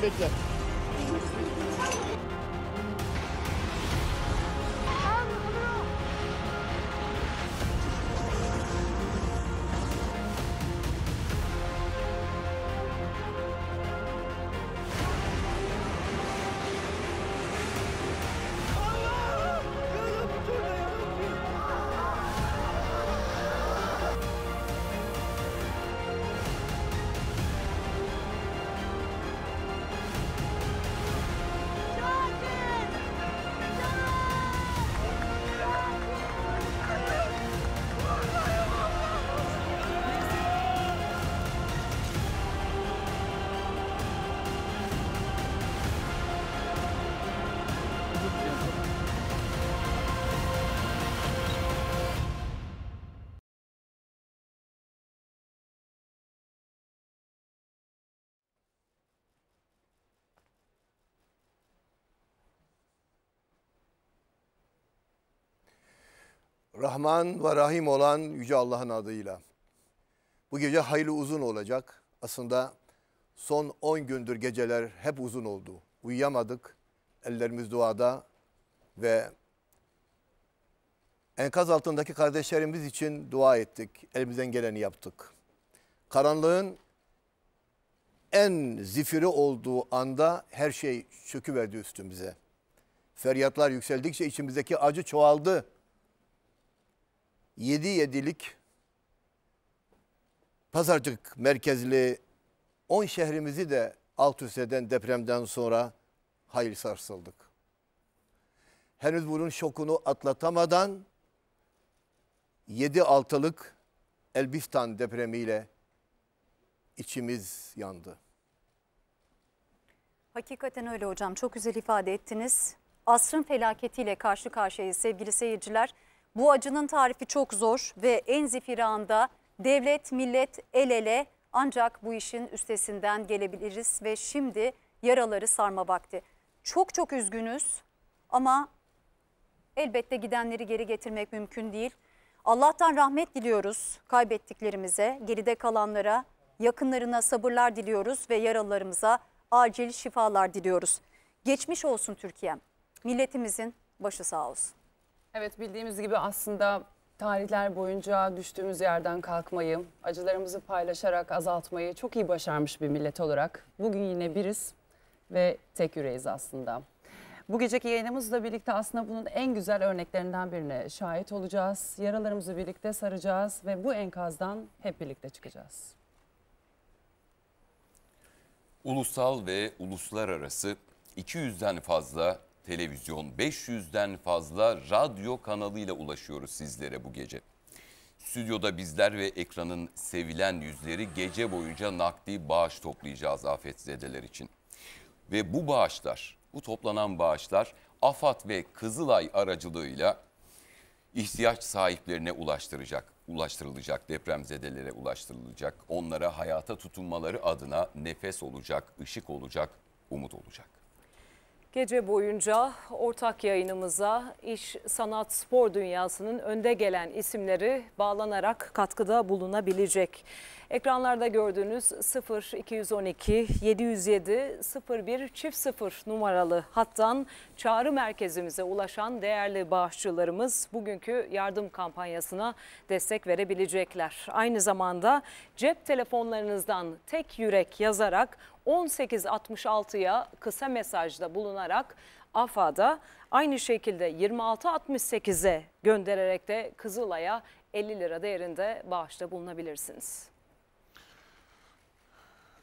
べきです Rahman ve Rahim olan Yüce Allah'ın adıyla. Bu gece hayli uzun olacak. Aslında son 10 gündür geceler hep uzun oldu. Uyuyamadık. Ellerimiz duada ve enkaz altındaki kardeşlerimiz için dua ettik. Elimizden geleni yaptık. Karanlığın en zifiri olduğu anda her şey çöküverdi üstümüze. Feryatlar yükseldikçe içimizdeki acı çoğaldı. Yedi yedilik Pazarcık merkezli 10 şehrimizi de alt üst eden depremden sonra hayli sarsıldık. Henüz bunun şokunu atlatamadan 7 altılık Elbistan depremiyle içimiz yandı. Hakikaten öyle hocam. Çok güzel ifade ettiniz. Asrın felaketiyle karşı karşıyayız sevgili seyirciler. Bu acının tarifi çok zor ve en zifiri anda devlet, millet el ele ancak bu işin üstesinden gelebiliriz ve şimdi yaraları sarma vakti. Çok çok üzgünüz ama elbette gidenleri geri getirmek mümkün değil. Allah'tan rahmet diliyoruz kaybettiklerimize, geride kalanlara, yakınlarına sabırlar diliyoruz ve yaralılarımıza acil şifalar diliyoruz. Geçmiş olsun Türkiye'm. Milletimizin başı sağ olsun. Evet bildiğimiz gibi aslında tarihler boyunca düştüğümüz yerden kalkmayı, acılarımızı paylaşarak azaltmayı çok iyi başarmış bir millet olarak bugün yine biriz ve tek yüreğiz aslında. Bu geceki yayınımızla birlikte aslında bunun en güzel örneklerinden birine şahit olacağız. Yaralarımızı birlikte saracağız ve bu enkazdan hep birlikte çıkacağız. Ulusal ve uluslararası 200'den fazla televizyon, 500'den fazla radyo kanalıyla ulaşıyoruz sizlere bu gece. Stüdyoda bizler ve ekranın sevilen yüzleri gece boyunca nakdi bağış toplayacağız afetzedeler için. Ve bu bağışlar, bu toplanan bağışlar AFAD ve Kızılay aracılığıyla ihtiyaç sahiplerine ulaştıracak, ulaştırılacak, depremzedelere ulaştırılacak. Onlara hayata tutunmaları adına nefes olacak, ışık olacak, umut olacak. Gece boyunca ortak yayınımıza iş, sanat, spor dünyasının önde gelen isimleri bağlanarak katkıda bulunabilecek. Ekranlarda gördüğünüz 0212 707 01 çift 0 numaralı hattan çağrı merkezimize ulaşan değerli bağışçılarımız bugünkü yardım kampanyasına destek verebilecekler. Aynı zamanda cep telefonlarınızdan tek yürek yazarak 1866'ya kısa mesajda bulunarak AFA'da aynı şekilde 2668'e göndererek de Kızılay'a 50 lira değerinde bağışta bulunabilirsiniz.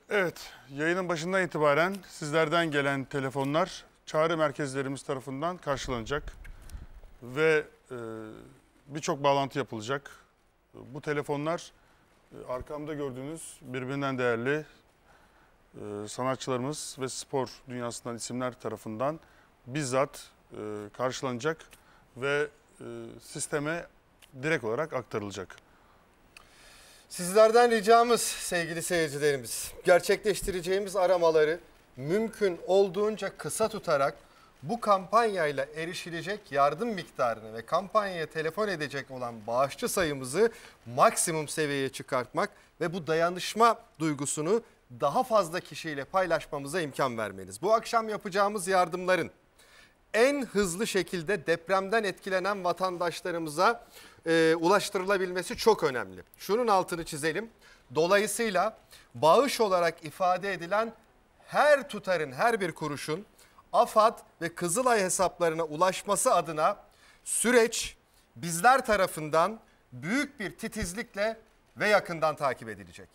Evet, yayının başından itibaren sizlerden gelen telefonlar çağrı merkezlerimiz tarafından karşılanacak ve e, birçok bağlantı yapılacak. Bu telefonlar e, arkamda gördüğünüz birbirinden değerli e, sanatçılarımız ve spor dünyasından isimler tarafından bizzat e, karşılanacak ve e, sisteme direkt olarak aktarılacak. Sizlerden ricamız sevgili seyircilerimiz, gerçekleştireceğimiz aramaları mümkün olduğunca kısa tutarak Bu kampanyayla erişilecek yardım miktarını ve kampanyaya telefon edecek olan bağışçı sayımızı maksimum seviyeye çıkartmak ve bu dayanışma duygusunu daha fazla kişiyle paylaşmamıza imkan vermeniz. Bu akşam yapacağımız yardımların en hızlı şekilde depremden etkilenen vatandaşlarımıza e, ulaştırılabilmesi çok önemli. Şunun altını çizelim. Dolayısıyla bağış olarak ifade edilen her tutarın, her bir kuruşun AFAD ve Kızılay hesaplarına ulaşması adına süreç bizler tarafından büyük bir titizlikle ve yakından takip edilecek.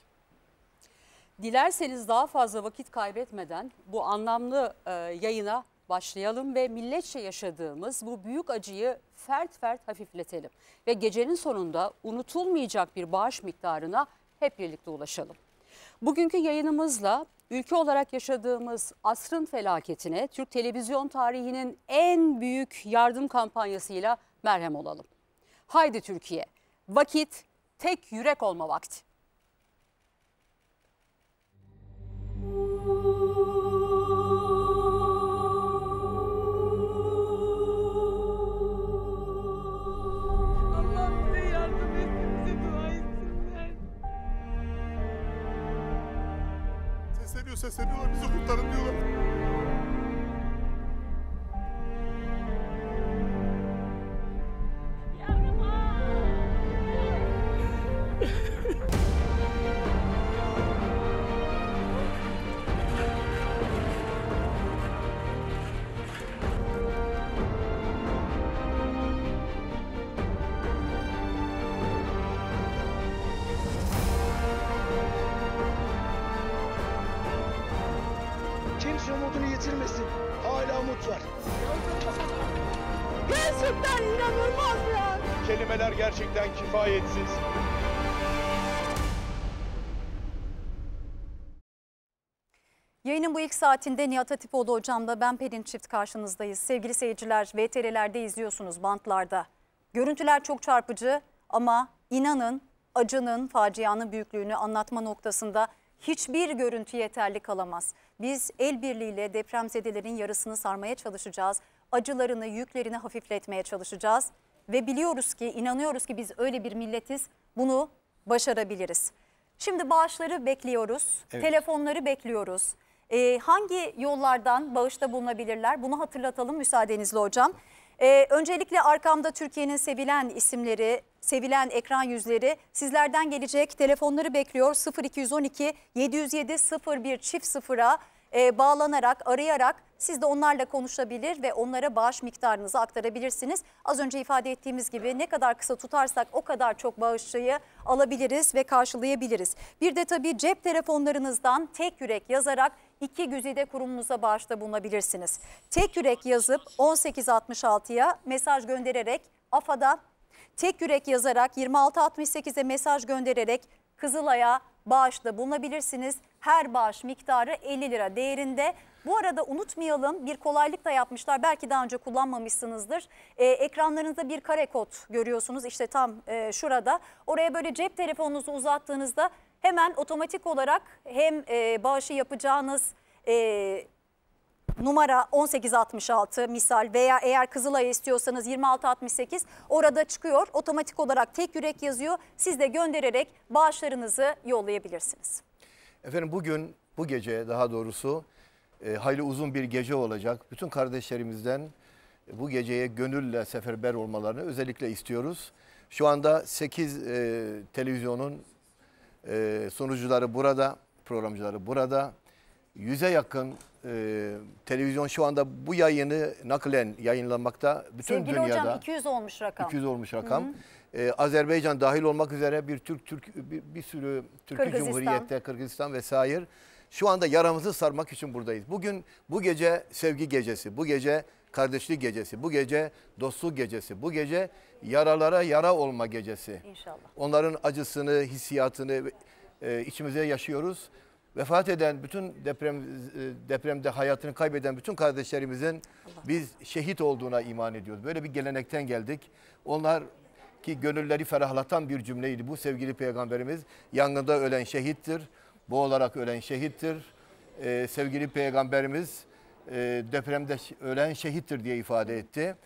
Dilerseniz daha fazla vakit kaybetmeden bu anlamlı e, yayına başlayalım ve milletçe yaşadığımız bu büyük acıyı fert fert hafifletelim. Ve gecenin sonunda unutulmayacak bir bağış miktarına hep birlikte ulaşalım. Bugünkü yayınımızla ülke olarak yaşadığımız asrın felaketine Türk televizyon tarihinin en büyük yardım kampanyasıyla merhem olalım. Haydi Türkiye, vakit tek yürek olma vakti. Allah sesleniyorlar bizi kurtarın diyorlar. Umut var. Gerçekten inanılmaz ya. Kelimeler gerçekten kifayetsiz. Yayının bu ilk saatinde Nihat Hatipoğlu hocamla ben Pelin Çift karşınızdayız. Sevgili seyirciler VTR'lerde izliyorsunuz bantlarda. Görüntüler çok çarpıcı ama inanın acının, facianın büyüklüğünü anlatma noktasında hiçbir görüntü yeterli kalamaz. Biz el birliğiyle depremzedelerin yarısını sarmaya çalışacağız. Acılarını, yüklerini hafifletmeye çalışacağız. Ve biliyoruz ki, inanıyoruz ki biz öyle bir milletiz. Bunu başarabiliriz. Şimdi bağışları bekliyoruz. Evet. Telefonları bekliyoruz. Ee, hangi yollardan bağışta bulunabilirler? Bunu hatırlatalım müsaadenizle hocam. Ee, öncelikle arkamda Türkiye'nin sevilen isimleri, sevilen ekran yüzleri sizlerden gelecek. Telefonları bekliyor 0212 707 01 çift sıfıra e, bağlanarak, arayarak siz de onlarla konuşabilir ve onlara bağış miktarınızı aktarabilirsiniz. Az önce ifade ettiğimiz gibi ne kadar kısa tutarsak o kadar çok bağışçıyı alabiliriz ve karşılayabiliriz. Bir de tabii cep telefonlarınızdan tek yürek yazarak iki güzide kurumumuza bağışta bulunabilirsiniz. Tek yürek yazıp 1866'ya mesaj göndererek AFA'da tek yürek yazarak 2668'e mesaj göndererek Kızılay'a bağışta bulunabilirsiniz. Her bağış miktarı 50 lira değerinde. Bu arada unutmayalım bir kolaylık da yapmışlar. Belki daha önce kullanmamışsınızdır. Ee, ekranlarınızda bir kare kod görüyorsunuz. İşte tam e, şurada. Oraya böyle cep telefonunuzu uzattığınızda hemen otomatik olarak hem e, bağışı yapacağınız e, numara 1866 misal veya eğer Kızılay'ı istiyorsanız 2668 orada çıkıyor. Otomatik olarak tek yürek yazıyor. Siz de göndererek bağışlarınızı yollayabilirsiniz. Efendim bugün, bu gece daha doğrusu e, hayli uzun bir gece olacak. Bütün kardeşlerimizden e, bu geceye gönülle seferber olmalarını özellikle istiyoruz. Şu anda 8 e, televizyonun e, sunucuları burada, programcıları burada. Yüze yakın e, televizyon şu anda bu yayını naklen yayınlanmakta. Bütün Sevgili dünyada. hocam 200 olmuş rakam. 200 olmuş rakam. Ee, Azerbaycan dahil olmak üzere bir Türk Türk bir, bir sürü Türkiye Kırgızistan. Cumhuriyet'te Kırgızistan vesaire şu anda yaramızı sarmak için buradayız. Bugün bu gece sevgi gecesi, bu gece kardeşlik gecesi, bu gece dostluk gecesi, bu gece yaralara yara olma gecesi. İnşallah. Onların acısını, hissiyatını e, içimize yaşıyoruz. Vefat eden bütün deprem e, depremde hayatını kaybeden bütün kardeşlerimizin biz şehit olduğuna iman ediyoruz. Böyle bir gelenekten geldik. Onlar ki gönülleri ferahlatan bir cümleydi bu sevgili peygamberimiz. Yangında ölen şehittir, boğularak ölen şehittir. Ee, sevgili peygamberimiz e, depremde ölen şehittir diye ifade etti.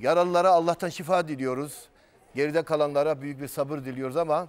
Yaralılara Allah'tan şifa diliyoruz. Geride kalanlara büyük bir sabır diliyoruz ama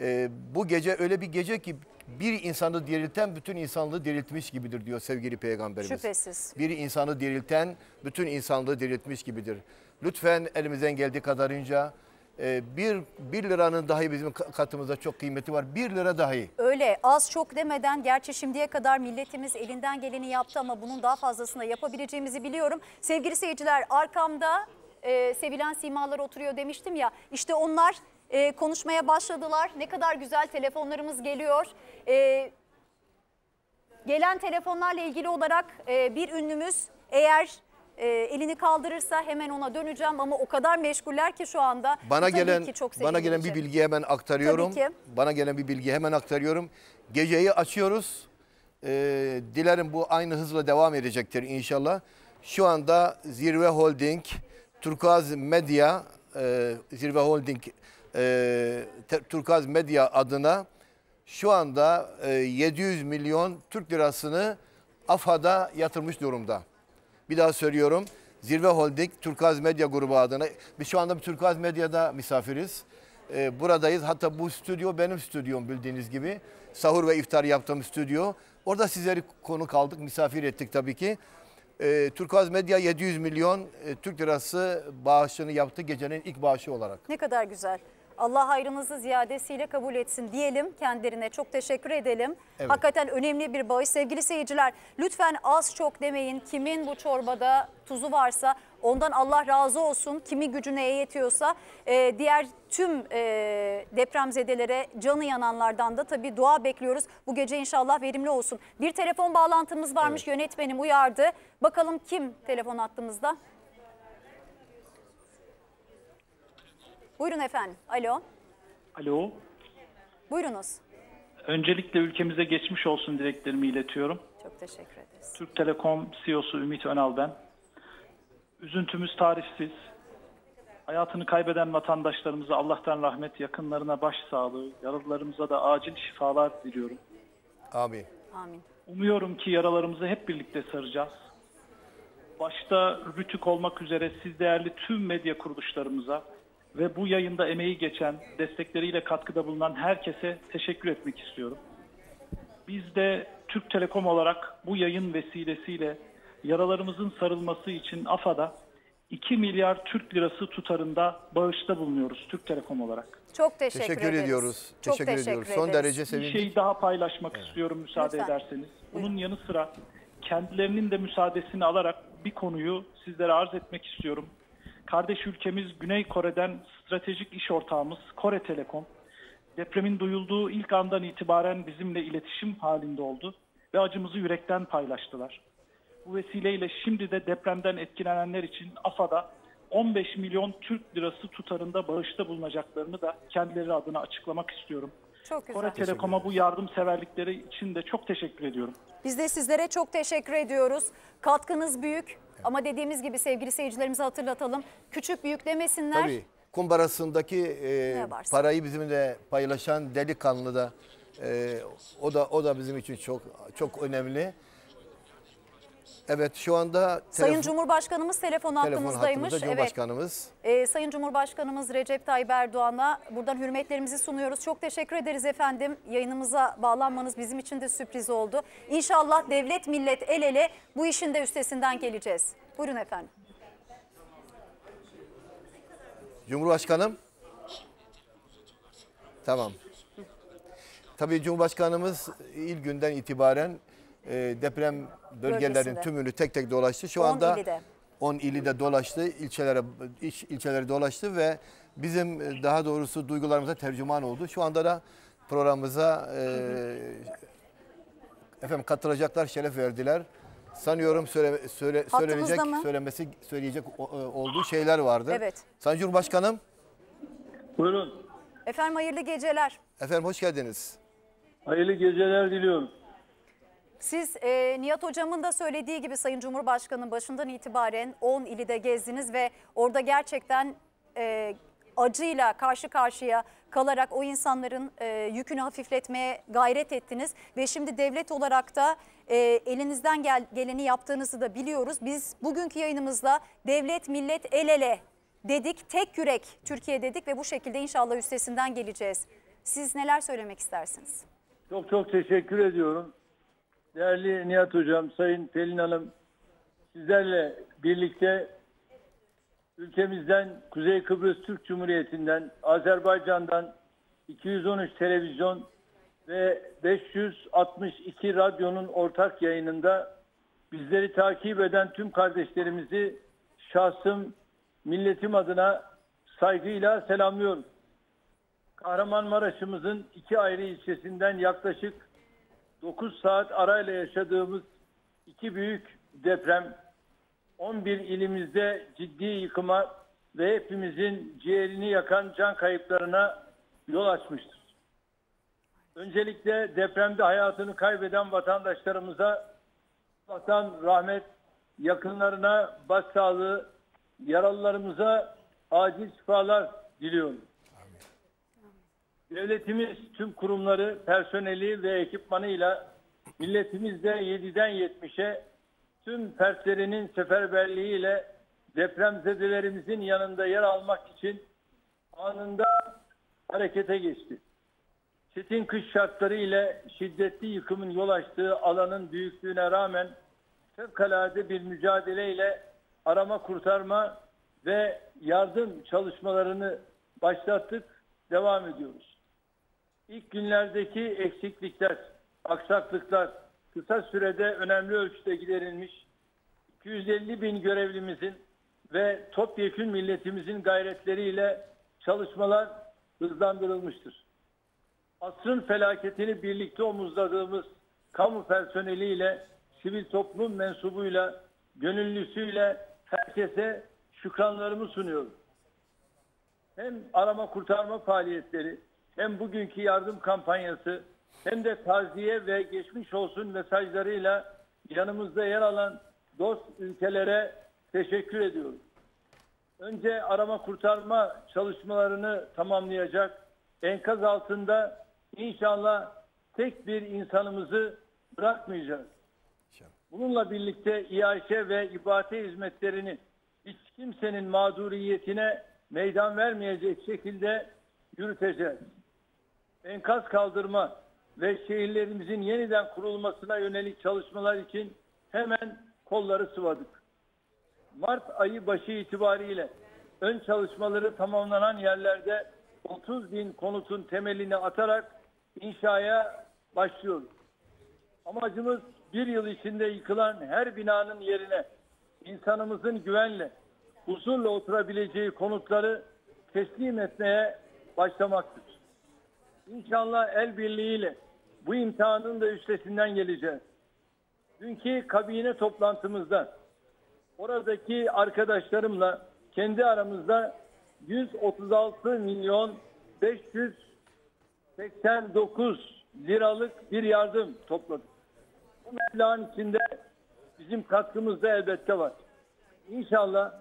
e, bu gece öyle bir gece ki bir insanı dirilten bütün insanlığı diriltmiş gibidir diyor sevgili peygamberimiz. Şüphesiz. Bir insanı dirilten bütün insanlığı diriltmiş gibidir. Lütfen elimizden geldiği kadarınca e, bir, bir liranın dahi bizim ka- katımızda çok kıymeti var. Bir lira dahi. Öyle az çok demeden gerçi şimdiye kadar milletimiz elinden geleni yaptı ama bunun daha fazlasını yapabileceğimizi biliyorum. Sevgili seyirciler arkamda e, sevilen simalar oturuyor demiştim ya işte onlar e, konuşmaya başladılar. Ne kadar güzel telefonlarımız geliyor. E, gelen telefonlarla ilgili olarak e, bir ünlümüz eğer e, elini kaldırırsa hemen ona döneceğim ama o kadar meşguller ki şu anda. Bana Tabii gelen çok bana gelen bir bilgi hemen aktarıyorum. Tabii ki. Bana gelen bir bilgi hemen aktarıyorum. Geceyi açıyoruz. Ee, dilerim bu aynı hızla devam edecektir inşallah. Şu anda Zirve Holding, Turkuaz Medya, e, Zirve Holding, e, Turkuaz Medya adına şu anda e, 700 milyon Türk lirasını AFAD'a yatırmış durumda. Bir daha söylüyorum. Zirve Holding, Turkuaz Medya grubu adına. Biz şu anda bir Turkuaz Medya'da misafiriz. Ee, buradayız. Hatta bu stüdyo benim stüdyom bildiğiniz gibi. Sahur ve iftar yaptığım stüdyo. Orada sizleri konuk aldık, misafir ettik tabii ki. Ee, Turkuaz Medya 700 milyon e, Türk lirası bağışını yaptı gecenin ilk bağışı olarak. Ne kadar güzel. Allah hayrınızı ziyadesiyle kabul etsin diyelim. Kendilerine çok teşekkür edelim. Evet. Hakikaten önemli bir bağış. Sevgili seyirciler lütfen az çok demeyin. Kimin bu çorbada tuzu varsa ondan Allah razı olsun. Kimi gücüne yetiyorsa Ee, diğer tüm e, depremzedelere canı yananlardan da tabii dua bekliyoruz. Bu gece inşallah verimli olsun. Bir telefon bağlantımız varmış yönetmenim uyardı. Bakalım kim telefon attığımızda? Buyurun efendim. Alo. Alo. Buyurunuz. Öncelikle ülkemize geçmiş olsun dileklerimi iletiyorum. Çok teşekkür ederiz. Türk Telekom CEO'su Ümit Önal ben. Üzüntümüz tarifsiz. Hayatını kaybeden vatandaşlarımıza Allah'tan rahmet, yakınlarına başsağlığı, yaralılarımıza da acil şifalar diliyorum. Amin. Amin. Umuyorum ki yaralarımızı hep birlikte saracağız. Başta Rütük olmak üzere siz değerli tüm medya kuruluşlarımıza ve bu yayında emeği geçen, destekleriyle katkıda bulunan herkese teşekkür etmek istiyorum. Biz de Türk Telekom olarak bu yayın vesilesiyle yaralarımızın sarılması için AFA'da 2 milyar Türk lirası tutarında bağışta bulunuyoruz Türk Telekom olarak. Çok teşekkür, Teşekkür ederiz. ediyoruz. Çok Teşekkür teşekkür ediyoruz. Son ederiz. derece Bir sevindik. şey daha paylaşmak istiyorum müsaade Lütfen. ederseniz. Bunun yanı sıra kendilerinin de müsaadesini alarak bir konuyu sizlere arz etmek istiyorum. Kardeş ülkemiz Güney Kore'den stratejik iş ortağımız Kore Telekom depremin duyulduğu ilk andan itibaren bizimle iletişim halinde oldu ve acımızı yürekten paylaştılar. Bu vesileyle şimdi de depremden etkilenenler için AFA'da 15 milyon Türk lirası tutarında bağışta bulunacaklarını da kendileri adına açıklamak istiyorum. Çok güzel. Kore Telekom'a bu yardımseverlikleri için de çok teşekkür ediyorum. Biz de sizlere çok teşekkür ediyoruz. Katkınız büyük ama dediğimiz gibi sevgili seyircilerimize hatırlatalım. Küçük büyük demesinler. Tabii kumbarasındaki e, parayı bizimle paylaşan delikanlı da e, o da o da bizim için çok çok önemli. Evet şu anda Sayın telefon- Cumhurbaşkanımız telefon telefon hattımızdaymış. hattımızda Evet. Cumhurbaşkanımız. Ee, Sayın Cumhurbaşkanımız Recep Tayyip Erdoğan'a buradan hürmetlerimizi sunuyoruz. Çok teşekkür ederiz efendim. Yayınımıza bağlanmanız bizim için de sürpriz oldu. İnşallah devlet millet el ele bu işin de üstesinden geleceğiz. Buyurun efendim. Cumhurbaşkanım. Tamam. Tabii Cumhurbaşkanımız ilk günden itibaren e, deprem bölgelerin Bölgesinde. tümünü tek tek dolaştı. Şu 10 anda ili de. 10 ili de dolaştı, ilçelere iç- ilçeleri dolaştı ve bizim e, daha doğrusu duygularımıza tercüman oldu. Şu anda da programımıza e, efendim katılacaklar, şeref verdiler. Sanıyorum söyle, söyle, Hattımızda söylenecek, mı? söylemesi söyleyecek o- e, olduğu şeyler vardı. Evet. Sayın Cumhurbaşkanım, Buyurun. Efendim hayırlı geceler. efendim hoş geldiniz. Hayırlı geceler diliyorum. Siz e, Nihat Hocam'ın da söylediği gibi Sayın Cumhurbaşkanı'nın başından itibaren 10 ili de gezdiniz ve orada gerçekten e, acıyla karşı karşıya kalarak o insanların e, yükünü hafifletmeye gayret ettiniz. Ve şimdi devlet olarak da e, elinizden gel, geleni yaptığınızı da biliyoruz. Biz bugünkü yayınımızda devlet millet el ele dedik. Tek yürek Türkiye dedik ve bu şekilde inşallah üstesinden geleceğiz. Siz neler söylemek istersiniz? Çok çok teşekkür ediyorum. Değerli Nihat Hocam, Sayın Pelin Hanım, sizlerle birlikte ülkemizden, Kuzey Kıbrıs Türk Cumhuriyeti'nden, Azerbaycan'dan 213 televizyon ve 562 radyonun ortak yayınında bizleri takip eden tüm kardeşlerimizi şahsım, milletim adına saygıyla selamlıyorum. Kahramanmaraş'ımızın iki ayrı ilçesinden yaklaşık 9 saat arayla yaşadığımız iki büyük deprem 11 ilimizde ciddi yıkıma ve hepimizin ciğerini yakan can kayıplarına yol açmıştır. Öncelikle depremde hayatını kaybeden vatandaşlarımıza Allah'tan rahmet, yakınlarına başsağlığı, yaralılarımıza acil şifalar diliyorum. Devletimiz tüm kurumları, personeli ve ekipmanıyla milletimizde 7'den 70'e tüm fertlerinin seferberliğiyle depremzedelerimizin yanında yer almak için anında harekete geçti. Çetin kış şartları ile şiddetli yıkımın yol açtığı alanın büyüklüğüne rağmen fevkalade bir mücadeleyle arama kurtarma ve yardım çalışmalarını başlattık, devam ediyoruz. İlk günlerdeki eksiklikler, aksaklıklar kısa sürede önemli ölçüde giderilmiş. 250 bin görevlimizin ve topyekün milletimizin gayretleriyle çalışmalar hızlandırılmıştır. Asrın felaketini birlikte omuzladığımız kamu personeliyle, sivil toplum mensubuyla, gönüllüsüyle herkese şükranlarımı sunuyorum. Hem arama kurtarma faaliyetleri, hem bugünkü yardım kampanyası, hem de taziye ve geçmiş olsun mesajlarıyla yanımızda yer alan dost ülkelere teşekkür ediyorum. Önce arama kurtarma çalışmalarını tamamlayacak enkaz altında inşallah tek bir insanımızı bırakmayacağız. Bununla birlikte İAŞ ve İBATE hizmetlerini hiç kimsenin mağduriyetine meydan vermeyecek şekilde yürüteceğiz. Enkaz kaldırma ve şehirlerimizin yeniden kurulmasına yönelik çalışmalar için hemen kolları sıvadık. Mart ayı başı itibariyle ön çalışmaları tamamlanan yerlerde 30 bin konutun temelini atarak inşaya başlıyoruz. Amacımız bir yıl içinde yıkılan her binanın yerine insanımızın güvenle, huzurla oturabileceği konutları teslim etmeye başlamaktır. İnşallah el birliğiyle bu imtihanın da üstesinden geleceğiz. Dünkü kabine toplantımızda oradaki arkadaşlarımla kendi aramızda 136 milyon 589 liralık bir yardım topladık. Bu meblağın içinde bizim katkımız da elbette var. İnşallah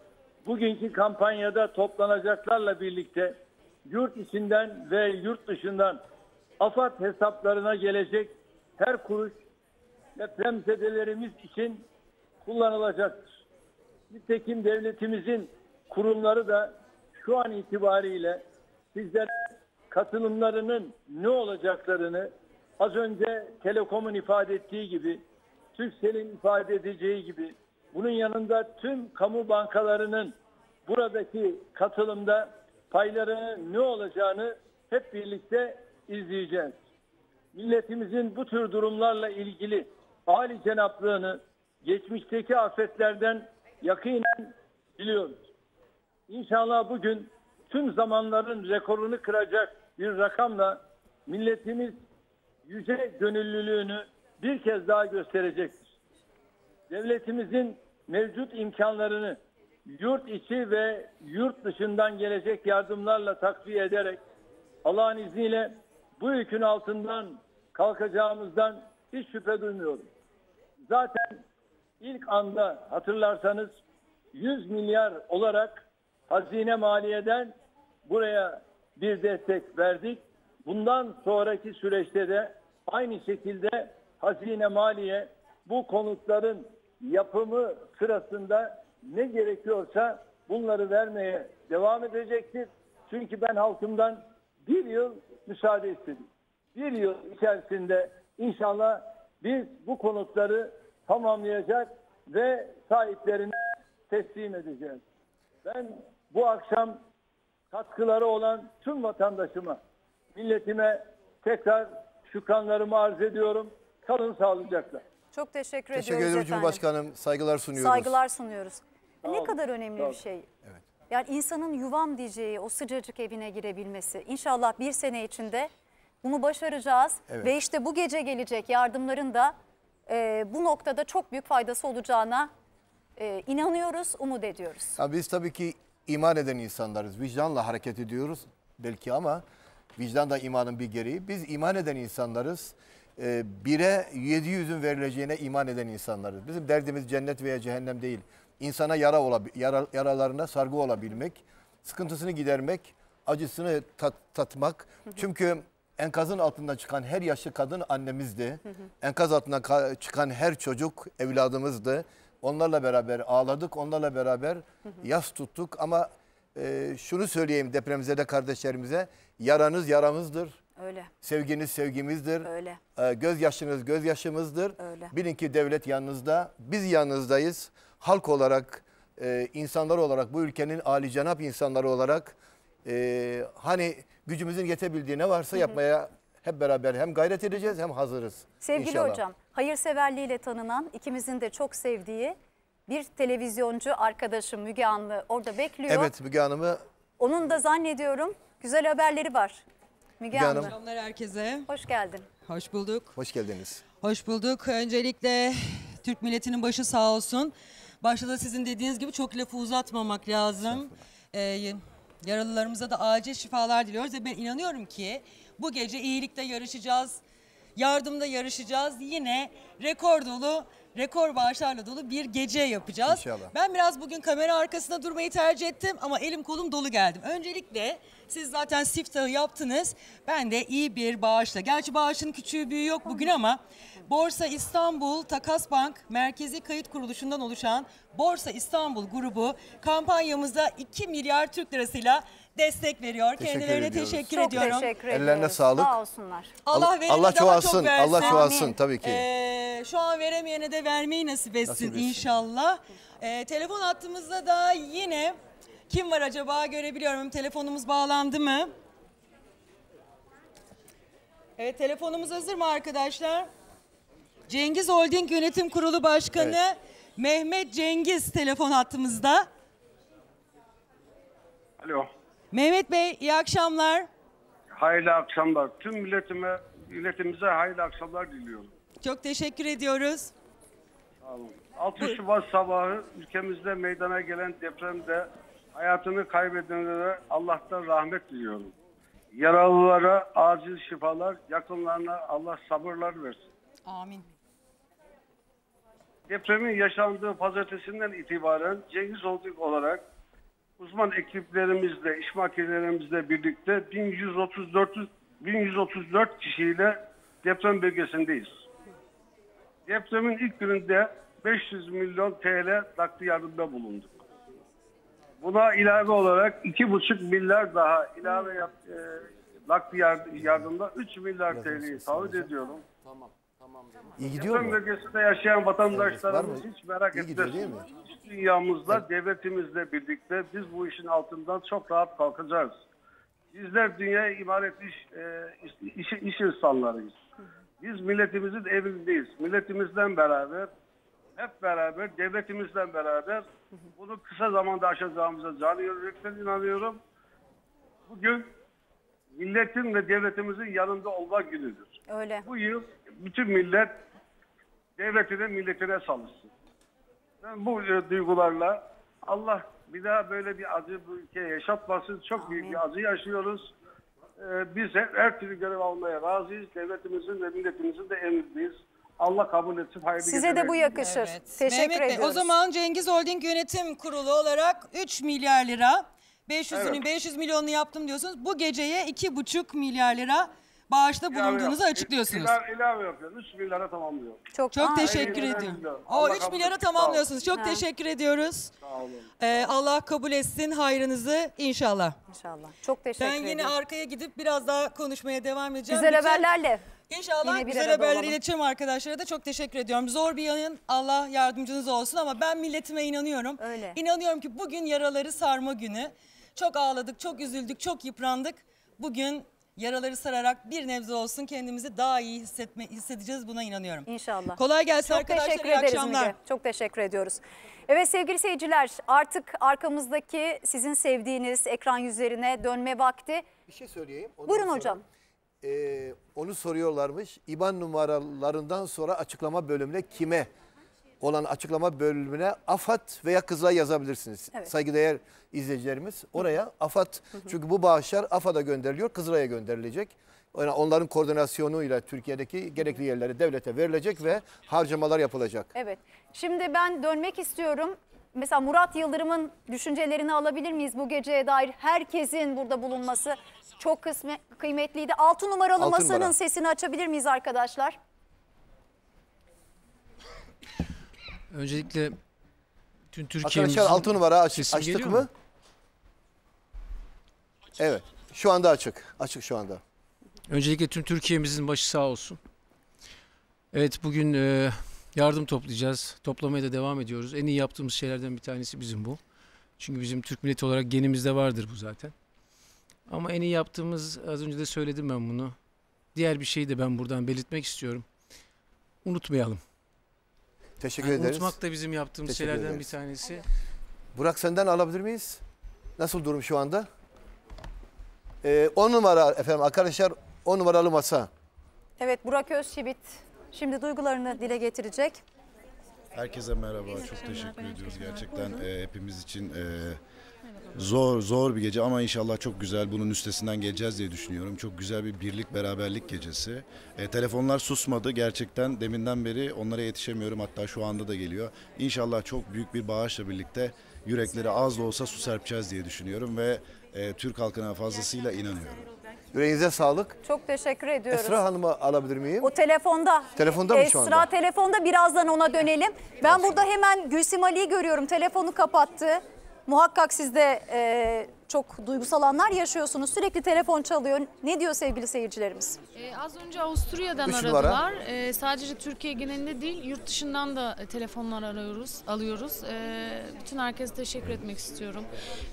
bugünkü kampanyada toplanacaklarla birlikte yurt içinden ve yurt dışından AFAD hesaplarına gelecek her kuruş depremzedelerimiz için kullanılacaktır. Nitekim devletimizin kurumları da şu an itibariyle sizlere katılımlarının ne olacaklarını az önce Telekom'un ifade ettiği gibi, Türkcell'in ifade edeceği gibi bunun yanında tüm kamu bankalarının buradaki katılımda paylarının ne olacağını hep birlikte izleyeceğiz. Milletimizin bu tür durumlarla ilgili âli cenaplığını geçmişteki afetlerden yakinen biliyoruz. İnşallah bugün tüm zamanların rekorunu kıracak bir rakamla milletimiz yüce gönüllülüğünü bir kez daha gösterecektir. Devletimizin mevcut imkanlarını yurt içi ve yurt dışından gelecek yardımlarla takviye ederek Allah'ın izniyle bu yükün altından kalkacağımızdan hiç şüphe duymuyorum. Zaten ilk anda hatırlarsanız 100 milyar olarak hazine maliyeden buraya bir destek verdik. Bundan sonraki süreçte de aynı şekilde hazine maliye bu konutların yapımı sırasında ne gerekiyorsa bunları vermeye devam edecektir. Çünkü ben halkımdan bir yıl müsaade istedim. Bir yıl içerisinde inşallah biz bu konutları tamamlayacak ve sahiplerine teslim edeceğiz. Ben bu akşam katkıları olan tüm vatandaşıma, milletime tekrar şükranlarımı arz ediyorum. Kalın sağlıcakla. Çok teşekkür, Teşekkür ediyoruz ederim efendim. Cumhurbaşkanım. Saygılar sunuyoruz. Saygılar sunuyoruz. Ne olun, kadar önemli sağ bir şey. Yani insanın yuvam diyeceği o sıcacık evine girebilmesi. İnşallah bir sene içinde bunu başaracağız. Evet. Ve işte bu gece gelecek yardımların da e, bu noktada çok büyük faydası olacağına e, inanıyoruz, umut ediyoruz. Ya biz tabii ki iman eden insanlarız. Vicdanla hareket ediyoruz belki ama vicdan da imanın bir gereği. Biz iman eden insanlarız. Ee, bire 700'ün verileceğine iman eden insanlarız. Bizim derdimiz cennet veya cehennem değil. İnsana yara olabi- yara, yaralarına sargı olabilmek, sıkıntısını gidermek, acısını tat- tatmak. Çünkü enkazın altından çıkan her yaşlı kadın annemizdi. Enkaz altından ka- çıkan her çocuk evladımızdı. Onlarla beraber ağladık, onlarla beraber yas tuttuk ama e, şunu söyleyeyim depremzede kardeşlerimize, yaranız yaramızdır. Öyle, Sevginiz sevgimizdir. öyle. Ee, gözyaşınız gözyaşımızdır. Öyle. Bilin ki devlet yanınızda, biz yanınızdayız. Halk olarak, e, insanlar olarak, bu ülkenin âlicenap insanları olarak e, hani gücümüzün yetebildiği ne varsa yapmaya hep beraber hem gayret edeceğiz hem hazırız. Sevgili İnşallah. hocam, hayırseverliğiyle tanınan, ikimizin de çok sevdiği bir televizyoncu arkadaşım Müge Anlı orada bekliyor. Evet Müge Hanım'ı Onun da zannediyorum güzel haberleri var. Müge, Müge. Hanım. Selamlar herkese. Hoş geldin. Hoş bulduk. hoş geldiniz. Hoş bulduk. Öncelikle Türk milletinin başı sağ olsun. Başta da sizin dediğiniz gibi çok lafı uzatmamak lazım. Ee, yaralılarımıza da acil şifalar diliyoruz ve ben inanıyorum ki bu gece iyilikte yarışacağız. Yardımda yarışacağız. Yine rekor dolu, rekor bağışlarla dolu bir gece yapacağız. İnşallah. Ben biraz bugün kamera arkasında durmayı tercih ettim ama elim kolum dolu geldim. Öncelikle siz zaten siftahı yaptınız. Ben de iyi bir bağışla. Gerçi bağışın küçüğü büyüğü yok bugün ama Borsa İstanbul Takas Bank Merkezi Kayıt Kuruluşu'ndan oluşan Borsa İstanbul grubu kampanyamıza 2 milyar Türk lirasıyla destek veriyor. Teşekkür Kendilerine ediyoruz. teşekkür Çok ediyorum. teşekkür Ellerine ediyoruz. sağlık. Sağ olsunlar. Allah verene Allah daha çoğalsın, çok versin. Allah çoğalsın Amin. tabii ki. Ee, şu an veremeyene de vermeyi nasip etsin, Nasip etsin. inşallah. Ee, telefon hattımızda da yine kim var acaba görebiliyorum. Telefonumuz bağlandı mı? Evet telefonumuz hazır mı arkadaşlar? Cengiz Holding Yönetim Kurulu Başkanı Mehmet Cengiz telefon hattımızda. Alo. Mehmet Bey iyi akşamlar. Hayırlı akşamlar. Tüm milletime, milletimize hayırlı akşamlar diliyorum. Çok teşekkür ediyoruz. Sağ olun. 6 Şubat sabahı ülkemizde meydana gelen depremde hayatını kaybedenlere Allah'tan rahmet diliyorum. Yaralılara acil şifalar, yakınlarına Allah sabırlar versin. Amin. Depremin yaşandığı pazartesinden itibaren Cengiz Holding olarak uzman ekiplerimizle, iş makinelerimizle birlikte 1134 1134 kişiyle deprem bölgesindeyiz. Depremin ilk gününde 500 milyon TL nakdi yardımda bulunduk. Buna ilave olarak 2,5 milyar daha ilave yap, e, yard- yardımda 3 milyar TL'yi taahhüt ediyorum. İyi gidiyor Deprem mu? bölgesinde yaşayan vatandaşlarımız Var mı? hiç merak İyi gidiyor etmesin. değil mi? İç dünyamızda devletimizle birlikte biz bu işin altından çok rahat kalkacağız. Bizler dünyaya ibaret iş, e, iş, iş, iş insanlarıyız. Biz milletimizin evindeyiz. Milletimizden beraber, hep beraber, devletimizle beraber bunu kısa zamanda aşacağımıza canı yürekten inanıyorum. Bugün milletin ve devletimizin yanında olma günüdür. Öyle. Bu yıl bütün millet devletine milletine çalışsın. Ben bu e, duygularla Allah bir daha böyle bir acı bu ülkeye yaşatmasın. Çok büyük bir acı yaşıyoruz. Ee, biz her, her türlü görev almaya razıyız. Devletimizin ve milletimizin de emrindeyiz. Allah kabul etsin. Hayırlı Size de bu yakışır. Teşekkür Mehmet Bey, ediyoruz. o zaman Cengiz Holding Yönetim Kurulu olarak 3 milyar lira 500'ünü Evet. 500 milyonunu yaptım diyorsunuz. Bu geceye 2,5 milyar lira bağışta bulunduğunuzu İlave- açıklıyorsunuz. İlave, ilave yapıyoruz. 3 milyara tamamlıyor. Çok, Çok Aa, teşekkür ediyorum. O Allah 3 kabul milyara etsin. tamamlıyorsunuz. Çok Ha. teşekkür ediyoruz. Sağ olun. Ee, Allah kabul etsin hayrınızı inşallah. İnşallah. Çok teşekkür Ben yine ederim. arkaya gidip biraz daha konuşmaya devam edeceğim. Güzel Bütün- haberlerle. İnşallah Yine bir güzel arada olalım. ileteceğim arkadaşlara da çok teşekkür ediyorum. Zor bir yayın Allah yardımcınız olsun ama ben milletime inanıyorum. Öyle. İnanıyorum ki bugün yaraları sarma günü. Çok ağladık, çok üzüldük, çok yıprandık. Bugün yaraları sararak bir nebze olsun kendimizi daha iyi hissetme, hissedeceğiz buna inanıyorum. İnşallah. Kolay gelsin Çok arkadaşlar. teşekkür iyi ederiz akşamlar. Müge. Çok teşekkür ediyoruz. Evet sevgili seyirciler artık arkamızdaki sizin sevdiğiniz ekran yüzlerine dönme vakti. Bir şey söyleyeyim. Ondan Buyurun sonra, hocam. e, onu soruyorlarmış. İban numaralarından sonra açıklama bölümüne kime olan açıklama bölümüne AFAD veya Kızılay yazabilirsiniz. Evet. Saygıdeğer izleyicilerimiz oraya AFAD çünkü bu bağışlar AFAD'a gönderiliyor, Kızılay'a gönderilecek. Yani onların koordinasyonuyla Türkiye'deki gerekli yerlere devlete verilecek ve harcamalar yapılacak. Evet. Şimdi ben dönmek istiyorum. Mesela Murat Yıldırım'ın düşüncelerini alabilir miyiz bu geceye dair? Herkesin burada bulunması çok kısme, kıymetliydi. 6 numaralı Altı masanın numara. sesini açabilir miyiz arkadaşlar? Öncelikle tüm Türkiye'mizin... Arkadaşlar altı numara aç- açtık mı? mu? Evet. Şu anda açık. Açık şu anda. Öncelikle tüm Türkiye'mizin başı sağ olsun. Evet bugün e, yardım toplayacağız. Toplamaya da devam ediyoruz. En iyi yaptığımız şeylerden bir tanesi bizim bu. Çünkü bizim Türk milleti olarak genimizde vardır bu zaten. Ama en iyi yaptığımız az önce de söyledim ben bunu. Diğer bir şeyi de ben buradan belirtmek istiyorum. Unutmayalım. Teşekkür Yani ederiz. unutmak da bizim yaptığımız Teşekkür şeylerden ederiz. bir tanesi. Burak senden alabilir miyiz? Nasıl durum şu anda? 10 numara efendim arkadaşlar 10 numaralı masa. Evet Burak Özçivit şimdi duygularını dile getirecek. Herkese merhaba. Çok teşekkür ediyoruz. Gerçekten e, hepimiz için e, zor zor bir gece ama inşallah çok güzel. Bunun üstesinden geleceğiz diye düşünüyorum. Çok güzel bir birlik beraberlik gecesi. E, telefonlar susmadı. Gerçekten deminden beri onlara yetişemiyorum. Hatta şu anda da geliyor. İnşallah çok büyük bir bağışla birlikte yürekleri az da olsa su serpeceğiz diye düşünüyorum ve e, Türk halkına fazlasıyla inanıyorum. Yüreğinize sağlık. Çok teşekkür ediyoruz. Esra Hanım'ı alabilir miyim? O telefonda. Telefonda mı şu Esra anda? telefonda birazdan ona dönelim. Ben burada hemen Gülsim Ali'yi görüyorum. Telefonu kapattı. Muhakkak siz de e, çok duygusal anlar yaşıyorsunuz. Sürekli telefon çalıyor. Ne diyor sevgili seyircilerimiz? Ee, az önce Avusturya'dan Üç numara. aradılar. Ee, sadece Türkiye genelinde değil, yurt dışından da telefonlar arıyoruz, alıyoruz. Ee, bütün herkese teşekkür etmek istiyorum.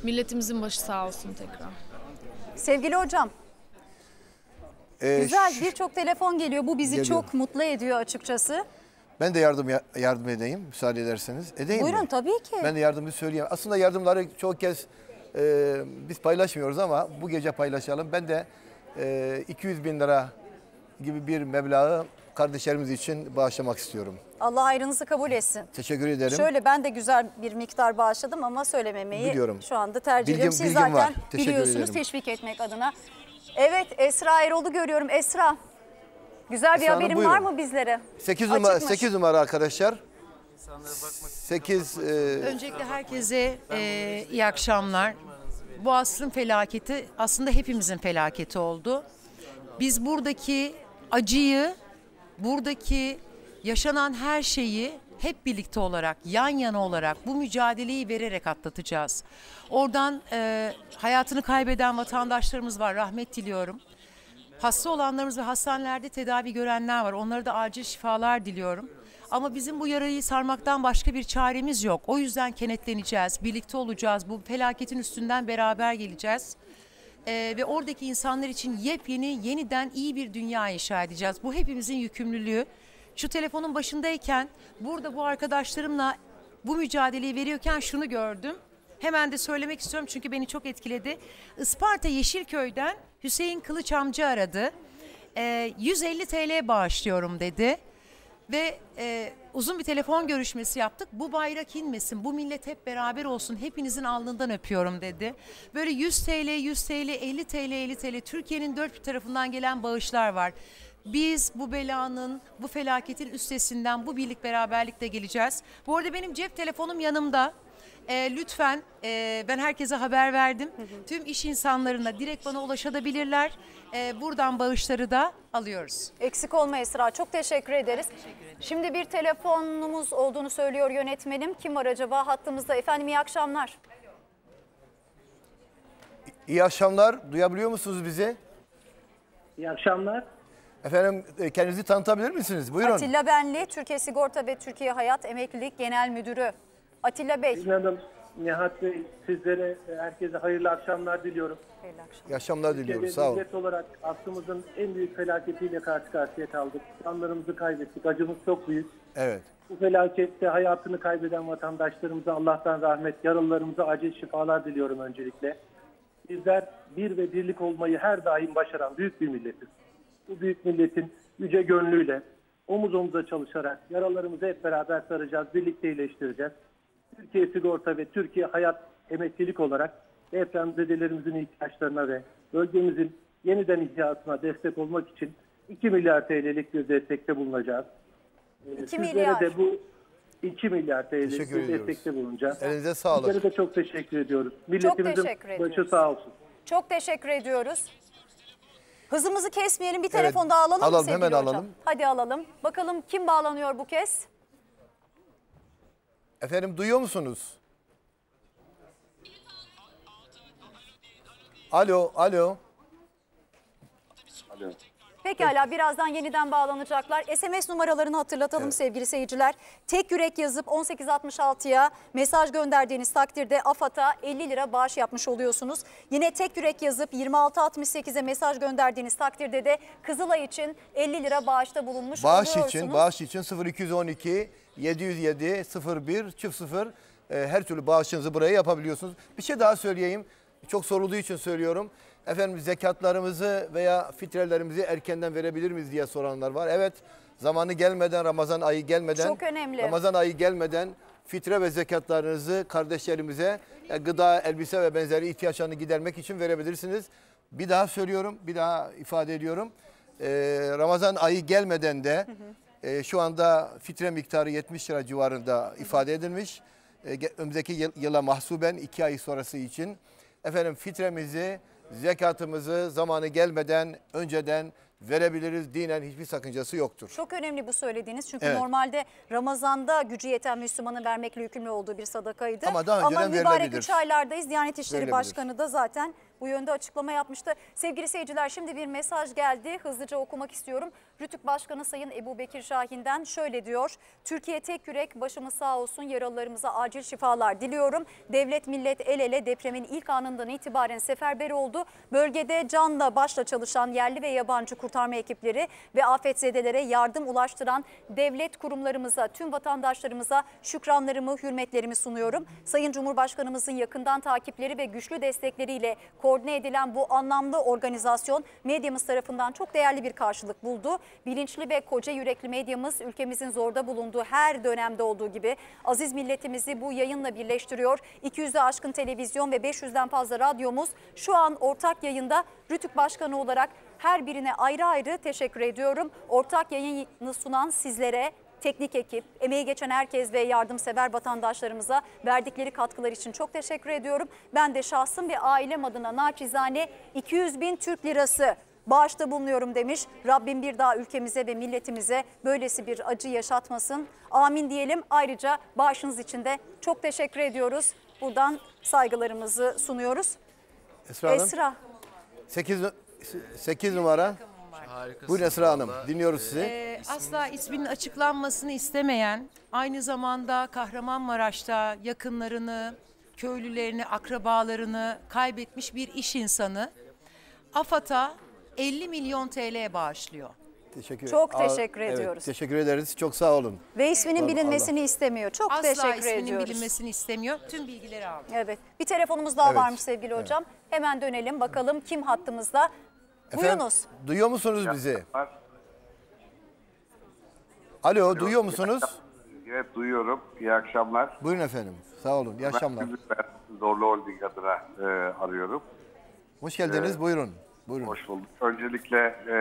Milletimizin başı sağ olsun tekrar. Sevgili hocam. Ee, Güzel birçok telefon geliyor. Bu bizi Geliyor. çok mutlu ediyor açıkçası. Ben de yardım yardım edeyim müsaade ederseniz. Edeyim Buyurun mi? tabii ki. Ben de yardımı söyleyeyim. Aslında yardımları çok kez e, biz paylaşmıyoruz ama bu gece paylaşalım. Ben de e, 200 bin lira gibi bir meblağı kardeşlerimiz için bağışlamak istiyorum. Allah hayrınızı kabul etsin. Teşekkür ederim. Şöyle ben de güzel bir miktar bağışladım ama söylememeyi Biliyorum. şu anda tercih ediyorum. Siz bilgim zaten biliyorsunuz ederim. teşvik etmek adına. Evet Esra Erol'u görüyorum. Esra güzel bir Esra haberin buyurun. var mı bizlere? 8 numara Açıkmış. 8 numara arkadaşlar. 8 Öncelikle herkese e, iyi akşamlar. Bu asrın felaketi aslında hepimizin felaketi oldu. Biz buradaki acıyı, buradaki yaşanan her şeyi hep birlikte olarak, yan yana olarak bu mücadeleyi vererek atlatacağız. Oradan e, hayatını kaybeden vatandaşlarımız var, rahmet diliyorum. Hasta olanlarımız ve hastanelerde tedavi görenler var. Onlara da acil şifalar diliyorum. Ama bizim bu yarayı sarmaktan başka bir çaremiz yok. O yüzden kenetleneceğiz, birlikte olacağız. Bu felaketin üstünden beraber geleceğiz. Ee, ve oradaki insanlar için yepyeni, yeniden iyi bir dünya inşa edeceğiz. Bu hepimizin yükümlülüğü. Şu telefonun başındayken burada bu arkadaşlarımla bu mücadeleyi veriyorken şunu gördüm. Hemen de söylemek istiyorum çünkü beni çok etkiledi. Isparta Yeşilköy'den Hüseyin Kılıç amca aradı. Ee, 150 TL bağışlıyorum dedi. Ve e, uzun bir telefon görüşmesi yaptık. Bu bayrak inmesin, bu millet hep beraber olsun, hepinizin alnından öpüyorum dedi. Böyle 100 TL, 100 TL, 50 TL, 50 TL Türkiye'nin dört bir tarafından gelen bağışlar var. Biz bu belanın, bu felaketin üstesinden bu birlik beraberlikle geleceğiz. Bu arada benim cep telefonum yanımda. Ee, lütfen e, ben herkese haber verdim. Tüm iş insanlarına direkt bana ulaşabilirler. Ee, buradan bağışları da alıyoruz. Eksik olma Esra. Çok teşekkür ederiz. Şimdi bir telefonumuz olduğunu söylüyor yönetmenim. Kim var acaba hattımızda? Efendim iyi akşamlar. İyi akşamlar. Duyabiliyor musunuz bizi? İyi akşamlar. Efendim e, kendinizi tanıtabilir misiniz? Buyurun. Atilla Benli, Türkiye Sigorta ve Türkiye Hayat Emeklilik Genel Müdürü. Atilla Bey. Gülün Hanım, Nihat Bey sizlere, herkese hayırlı akşamlar diliyorum. İyi akşamlar diliyoruz. Sağ olun. millet olarak aklımızın en büyük felaketiyle karşı karşıya kaldık. Canlarımızı kaybettik. Acımız çok büyük. Evet. Bu felakette hayatını kaybeden vatandaşlarımıza Allah'tan rahmet, yaralılarımıza acil şifalar diliyorum öncelikle. Bizler bir ve birlik olmayı her daim başaran büyük bir milletiz. Bu büyük milletin yüce gönlüyle omuz omuza çalışarak yaralarımızı hep beraber saracağız, birlikte iyileştireceğiz. Türkiye Sigorta ve Türkiye Hayat Emeklilik olarak depremzedelerimizin ihtiyaçlarına ve bölgemizin yeniden ihyasına destek olmak için 2 milyar TL'lik bir destekte bulunacağız. Ee, 2 sizlere milyar. de bu 2 milyar TL'lik bir ediyoruz. destekte bulunacağız. Elinize sağlık. Sizlere de çok teşekkür ediyoruz. Milletimizin teşekkür başı ediyoruz. sağ olsun. Çok teşekkür ediyoruz. Hızımızı kesmeyelim. Bir Evet, telefon daha alalım mı alalım, sevgili hemen hocam? alalım. Hadi alalım. Bakalım kim bağlanıyor bu kez? Efendim duyuyor musunuz? Alo, alo. Pekala birazdan yeniden bağlanacaklar. SMS numaralarını hatırlatalım sevgili seyirciler. Tek yürek yazıp 1866'ya mesaj gönderdiğiniz takdirde AFAD'a 50 lira bağış yapmış oluyorsunuz. Yine tek yürek yazıp 2668'e mesaj gönderdiğiniz takdirde de Kızılay için 50 lira bağışta bulunmuş Bağış oluyorsunuz. için, bağış için 0212 707 01 çift 0 e, her türlü bağışınızı buraya yapabiliyorsunuz. Bir şey daha söyleyeyim. Çok sorulduğu için söylüyorum. Efendim zekatlarımızı veya fitrelerimizi erkenden verebilir miyiz diye soranlar var. Evet zamanı gelmeden Ramazan ayı gelmeden Çok önemli. Ramazan ayı gelmeden fitre ve zekatlarınızı kardeşlerimize e, gıda, elbise ve benzeri ihtiyaçlarını gidermek için verebilirsiniz. Bir daha söylüyorum, bir daha ifade ediyorum. Ee, Ramazan ayı gelmeden de e, şu anda fitre miktarı 70 lira civarında ifade edilmiş. E, önümüzdeki yıl- yıla mahsuben 2 ay sonrası için. Efendim fitremizi, zekatımızı zamanı gelmeden önceden verebiliriz. Dinen hiçbir sakıncası yoktur. Çok önemli bu söylediğiniz çünkü Evet. normalde Ramazan'da gücü yeten Müslümanın vermekle yükümlü olduğu bir sadakaydı. Ama daha önceden mübarek verilebilir. 3 aylardayız. Diyanet İşleri. Başkanı da zaten bu yönde açıklama yapmıştı. Sevgili seyirciler şimdi bir mesaj geldi. Hızlıca okumak istiyorum. Rütük Başkanı Sayın Ebu Bekir Şahin'den şöyle diyor. Türkiye tek yürek başımız sağ olsun yaralılarımıza acil şifalar diliyorum. Devlet millet el ele depremin ilk anından itibaren seferber oldu. Bölgede canla başla çalışan yerli ve yabancı kurtarma ekipleri ve afetzedelere yardım ulaştıran devlet kurumlarımıza, tüm vatandaşlarımıza şükranlarımı, hürmetlerimi sunuyorum. Sayın Cumhurbaşkanımızın yakından takipleri ve güçlü destekleriyle koordine edilen bu anlamlı organizasyon medyamız tarafından çok değerli bir karşılık buldu. Bilinçli ve koca yürekli medyamız ülkemizin zorda bulunduğu her dönemde olduğu gibi aziz milletimizi bu yayınla birleştiriyor. 200'e aşkın televizyon ve 500'den fazla radyomuz şu an ortak yayında Rütük Başkanı olarak her birine ayrı ayrı teşekkür ediyorum. Ortak yayını sunan sizlere teknik ekip, emeği geçen herkes ve yardımsever vatandaşlarımıza verdikleri katkılar için çok teşekkür ediyorum. Ben de şahsım ve ailem adına naçizane 200 bin Türk lirası bağışta bulunuyorum demiş. Rabbim bir daha ülkemize ve milletimize böylesi bir acı yaşatmasın. Amin diyelim. Ayrıca bağışınız için de çok teşekkür ediyoruz. Buradan saygılarımızı sunuyoruz. Esra Hanım. Esra. 8, 8 numara. Buyurun Esra Hanım dinliyoruz sizi. Ee, asla isminin açıklanmasını istemeyen, aynı zamanda Kahramanmaraş'ta yakınlarını, köylülerini, akrabalarını kaybetmiş bir iş insanı AFAD'a 50 milyon TL bağışlıyor. Teşekkür Çok Aa, teşekkür evet, ediyoruz. teşekkür ederiz. Çok sağ olun. Ve isminin Allah- bilinmesini istemiyor. Çok Asla teşekkür isminin ediyoruz. bilinmesini istemiyor. Tüm bilgileri aldı. Evet. Bir telefonumuz daha Evet. varmış sevgili hocam. Hemen dönelim bakalım kim hattımızda. Buyurunuz. Efendim, duyuyor musunuz bizi? Alo, duyuyor musunuz? Evet duyuyorum. İyi akşamlar. Buyurun efendim. Sağ olun. İyi akşamlar. Ben Zorlu Holding adına e, arıyorum. Hoş geldiniz. Ee, Buyurun. Buyurun. Hoş bulduk. Öncelikle e,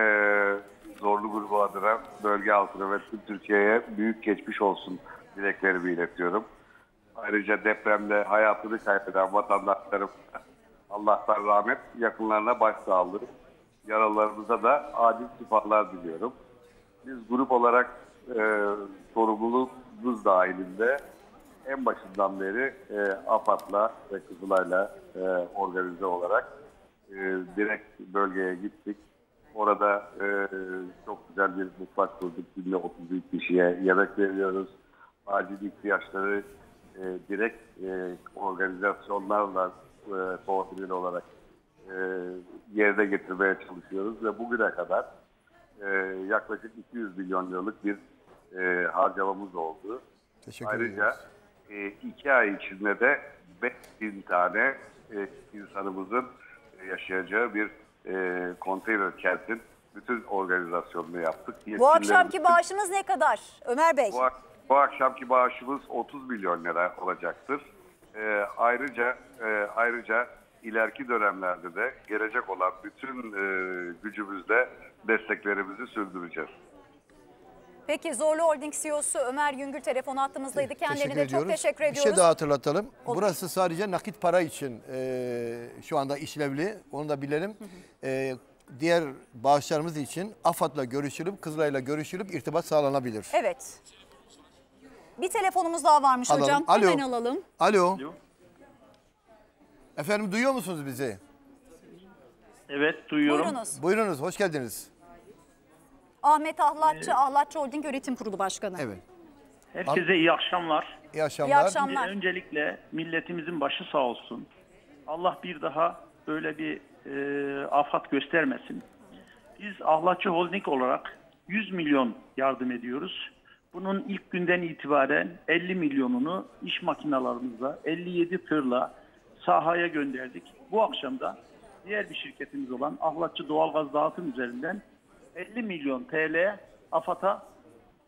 Zorlu grubu adına bölge halkına ve tüm Türkiye'ye büyük geçmiş olsun dileklerimi iletiyorum. Ayrıca depremde hayatını kaybeden vatandaşlarım Allah'tan rahmet, yakınlarına başsağlığı, yaralarımıza da acil şifalar diliyorum. Biz grup olarak e, sorumluluğumuz dahilinde en başından beri e, AFAD'la ve Kızılay'la e, organize olarak e, direkt bölgeye gittik. Orada e, çok güzel bir mutfak kurduk. Günde 33 kişiye yemek veriyoruz. Acil ihtiyaçları e, direkt e, organizasyonlarla e, koordineli olarak e, yerine getirmeye çalışıyoruz ve bugüne kadar e, yaklaşık 200 milyon liralık bir e, harcamamız oldu. Teşekkür Ayrıca e, iki ay içinde de 5000 tane e, insanımızın e, yaşayacağı bir e, konteyner kentin bütün organizasyonunu yaptık. Bu akşamki bağışınız ne kadar Ömer Bey? bu, ak- bu akşamki bağışımız 30 milyon lira olacaktır. Ee, ayrıca e, ayrıca ileriki dönemlerde de gelecek olan bütün e, gücümüzle desteklerimizi sürdüreceğiz. Peki Zorlu Holding CEO'su Ömer Güngör telefon hattımızdaydı. Kendilerine de çok teşekkür Bir ediyoruz. şey daha hatırlatalım. Olur. Burası sadece nakit para için e, şu anda işlevli. Onu da bilelim. E, diğer bağışlarımız için AFAD'la görüşülüp, Kızılay'la görüşülüp irtibat sağlanabilir. Evet. Bir telefonumuz daha varmış Alalım. hocam. Alo. Hemen alalım. Alo. Efendim duyuyor musunuz bizi? Evet duyuyorum. Buyurunuz. Buyurunuz, hoş geldiniz. Ahmet Ahlatçı, Ahlatçı Holding Yönetim Kurulu Başkanı. Evet. Herkese iyi akşamlar. İyi akşamlar. İyi akşamlar. Öncelikle milletimizin başı sağ olsun. Allah bir daha böyle bir e, afat göstermesin. Biz Ahlatçı Holding olarak 100 milyon yardım ediyoruz. Bunun ilk günden itibaren 50 milyonunu iş makinalarımızla 57 tırla sahaya gönderdik. Bu akşam da diğer bir şirketimiz olan Ahlatçı Doğalgaz Dağıtım üzerinden 50 milyon TL AFAD'a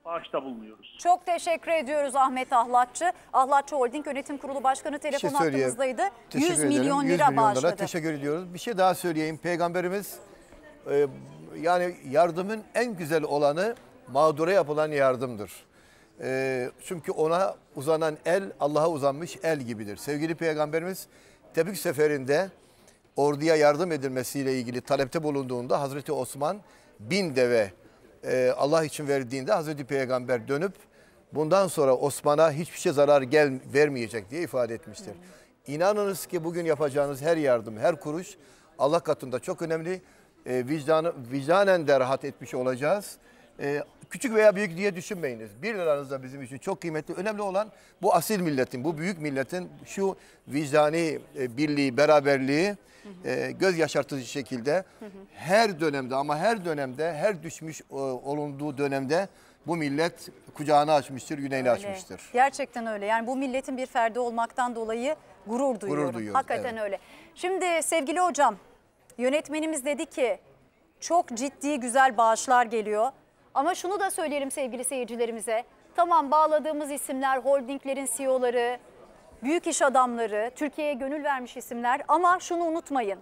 bağışta bulunuyoruz. Çok teşekkür ediyoruz Ahmet Ahlatçı. Ahlatçı Holding Yönetim Kurulu Başkanı Bir telefon şey hattımızdaydı. Teşekkür 100 ederim. milyon 100 lira milyon lira bağışladı. teşekkür ediyoruz. Bir şey daha söyleyeyim. Peygamberimiz e, yani yardımın en güzel olanı mağdura yapılan yardımdır. E, çünkü ona uzanan el Allah'a uzanmış el gibidir. Sevgili Peygamberimiz Tebük seferinde orduya yardım edilmesiyle ilgili talepte bulunduğunda Hazreti Osman bin deve e, Allah için verdiğinde Hazreti Peygamber dönüp bundan sonra Osman'a hiçbir şey zarar gel vermeyecek diye ifade etmiştir. İnanınız ki bugün yapacağınız her yardım, her kuruş Allah katında çok önemli. E, vicdanı, vicdanen de rahat etmiş olacağız. E, küçük veya büyük diye düşünmeyiniz. Bir liranız da bizim için çok kıymetli. Önemli olan bu asil milletin, bu büyük milletin şu vicdani e, birliği, beraberliği e, göz yaşartıcı şekilde her dönemde ama her dönemde, her düşmüş e, olunduğu dönemde bu millet kucağını açmıştır, yüreğini açmıştır. Gerçekten öyle. Yani bu milletin bir ferdi olmaktan dolayı gurur duyuyorum. duyuyoruz, Hakikaten evet. öyle. Şimdi sevgili hocam, yönetmenimiz dedi ki çok ciddi güzel bağışlar geliyor. Ama şunu da söyleyelim sevgili seyircilerimize. Tamam bağladığımız isimler, holdinglerin CEO'ları, büyük iş adamları, Türkiye'ye gönül vermiş isimler ama şunu unutmayın.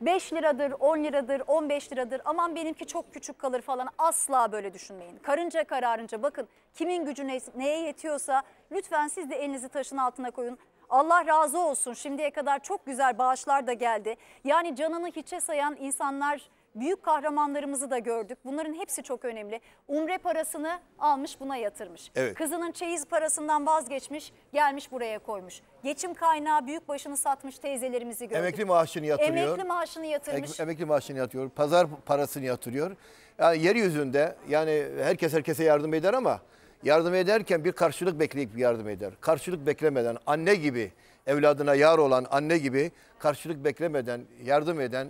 5 liradır, 10 liradır, 15 liradır aman benimki çok küçük kalır falan asla böyle düşünmeyin. Karınca kararınca bakın kimin gücü ne- neye yetiyorsa lütfen siz de elinizi taşın altına koyun. Allah razı olsun şimdiye kadar çok güzel bağışlar da geldi. Yani canını hiçe sayan insanlar büyük kahramanlarımızı da gördük. Bunların hepsi çok önemli. Umre parasını almış buna yatırmış. Evet. Kızının çeyiz parasından vazgeçmiş gelmiş buraya koymuş. Geçim kaynağı büyük başını satmış teyzelerimizi gördük. Emekli maaşını yatırıyor. Emekli maaşını yatırmış. Ek- emekli maaşını yatırıyor. Pazar parasını yatırıyor. Yani yeryüzünde yani herkes herkese yardım eder ama yardım ederken bir karşılık bekleyip yardım eder. Karşılık beklemeden anne gibi evladına yar olan anne gibi karşılık beklemeden yardım eden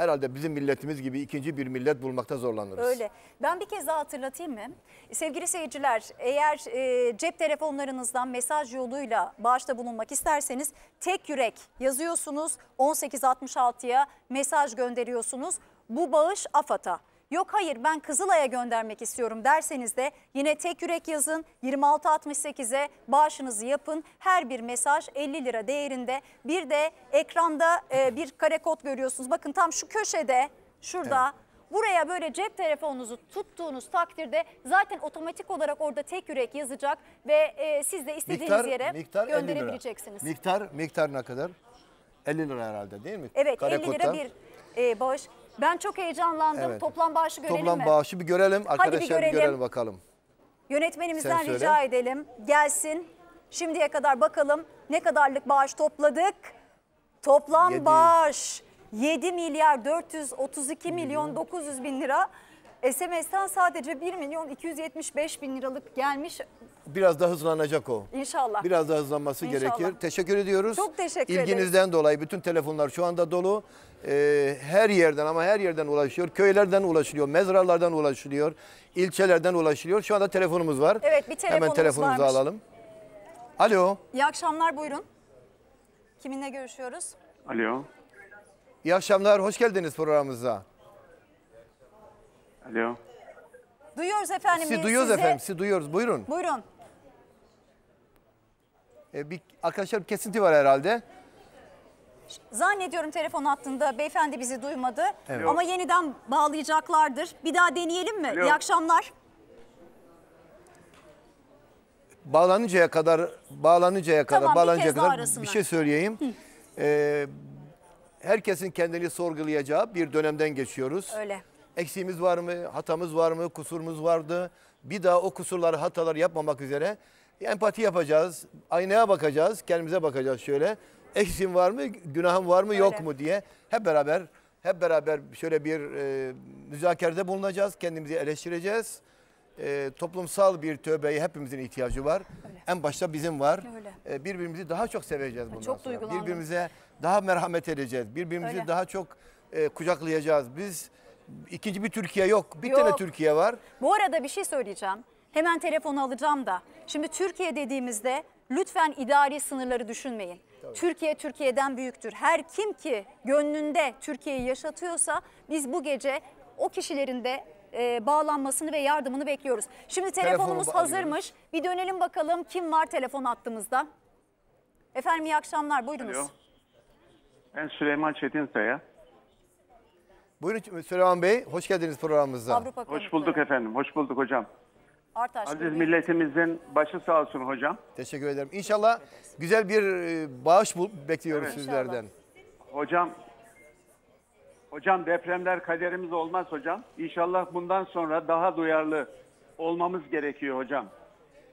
herhalde bizim milletimiz gibi ikinci bir millet bulmakta zorlanırız. Öyle. Ben bir kez daha hatırlatayım mı? Sevgili seyirciler eğer e, cep telefonlarınızdan mesaj yoluyla bağışta bulunmak isterseniz tek yürek yazıyorsunuz 1866'ya mesaj gönderiyorsunuz. Bu bağış AFAD'a. Yok hayır ben Kızılay'a göndermek istiyorum derseniz de yine tek yürek yazın 2668'e bağışınızı yapın. Her bir mesaj 50 lira değerinde. Bir de ekranda e, bir kare kod görüyorsunuz. Bakın tam şu köşede şurada Buraya böyle cep telefonunuzu tuttuğunuz takdirde zaten otomatik olarak orada tek yürek yazacak ve e, siz de istediğiniz yere miktar 50 lira. gönderebileceksiniz. Miktar, miktar ne kadar? 50 lira herhalde değil mi? Evet 50 lira bir e, bağış. Ben çok heyecanlandım. Evet. Toplam bağışı görelim Toplam mi? bağışı bir görelim. bir Arkadaşlar bir görelim. görelim bakalım. Yönetmenimizden rica edelim. Gelsin. Şimdiye kadar bakalım ne kadarlık bağış topladık. Toplam Yedi. bağış 7 milyar 432 milyon 900 bin lira. SMS'ten sadece 1 milyon 275 bin liralık gelmiş. Biraz da hızlanacak o. İnşallah. Biraz daha hızlanması İnşallah. gerekir. Teşekkür ediyoruz. Çok teşekkür ederiz. İlginizden dolayı bütün telefonlar şu anda dolu. Ee, her yerden ama her yerden ulaşıyor. Köylerden ulaşılıyor, mezralardan ulaşılıyor, ilçelerden ulaşılıyor. Şu anda telefonumuz var. Evet, bir telefonumuz Hemen telefonumuzu varmış. alalım. Alo. İyi akşamlar buyurun. Kiminle görüşüyoruz? Alo. İyi akşamlar. Hoş geldiniz programımıza. Alo. Duyuyoruz efendim. Sizi biz duyuyoruz sizi. efendim. Sizi duyuyoruz. Buyurun. Buyurun. Ee, bir arkadaşlar bir kesinti var herhalde. Zannediyorum telefon hattında beyefendi bizi duymadı. Evet. Ama yeniden bağlayacaklardır. Bir daha deneyelim mi? Alo. İyi akşamlar. bağlanıncaya kadar bağlanıncaya kadar Tamam, bir bağlanıncaya daha kadar arasınlar. bir şey söyleyeyim. Ee, herkesin kendini sorgulayacağı bir dönemden geçiyoruz. Öyle. Eksiğimiz var mı? Hatamız var mı? Kusurumuz vardı. Bir daha o kusurları, hataları yapmamak üzere empati yapacağız. Aynaya bakacağız. Kendimize bakacağız şöyle. Eksiğim var mı? Günahım var mı? Yok Öyle. mu diye hep beraber hep beraber şöyle bir e, müzakerede bulunacağız. Kendimizi eleştireceğiz. E, toplumsal bir tövbeye hepimizin ihtiyacı var. En başta bizim var. Öyle. E, birbirimizi daha çok seveceğiz bundan Çok sonra. duygulandım. Birbirimize daha merhamet edeceğiz. Birbirimizi Öyle. daha çok e, kucaklayacağız. Biz ikinci bir Türkiye yok. Bir Yok. tane Türkiye var. Bu arada bir şey söyleyeceğim. Hemen telefonu alacağım da. Şimdi Türkiye dediğimizde lütfen idari sınırları düşünmeyin. Türkiye Türkiye'den büyüktür. Her kim ki gönlünde Türkiye'yi yaşatıyorsa biz bu gece o kişilerin de e, bağlanmasını ve yardımını bekliyoruz. Şimdi telefonumuz Telefonu hazırmış. Bir dönelim bakalım kim var telefon hattımızda. Efendim iyi akşamlar buyurunuz. Alo. Ben Süleyman Çetinsaya. Buyurun Süleyman Bey. Hoş geldiniz programımıza. Avrupa Hoş bulduk efendim. Hoş bulduk hocam. Artaş Aziz milletimizin başı sağ olsun hocam. Teşekkür ederim. İnşallah güzel bir e, bağış bul bekliyoruz Evet. sizlerden. Hocam Hocam depremler kaderimiz olmaz hocam. İnşallah bundan sonra daha duyarlı olmamız gerekiyor hocam.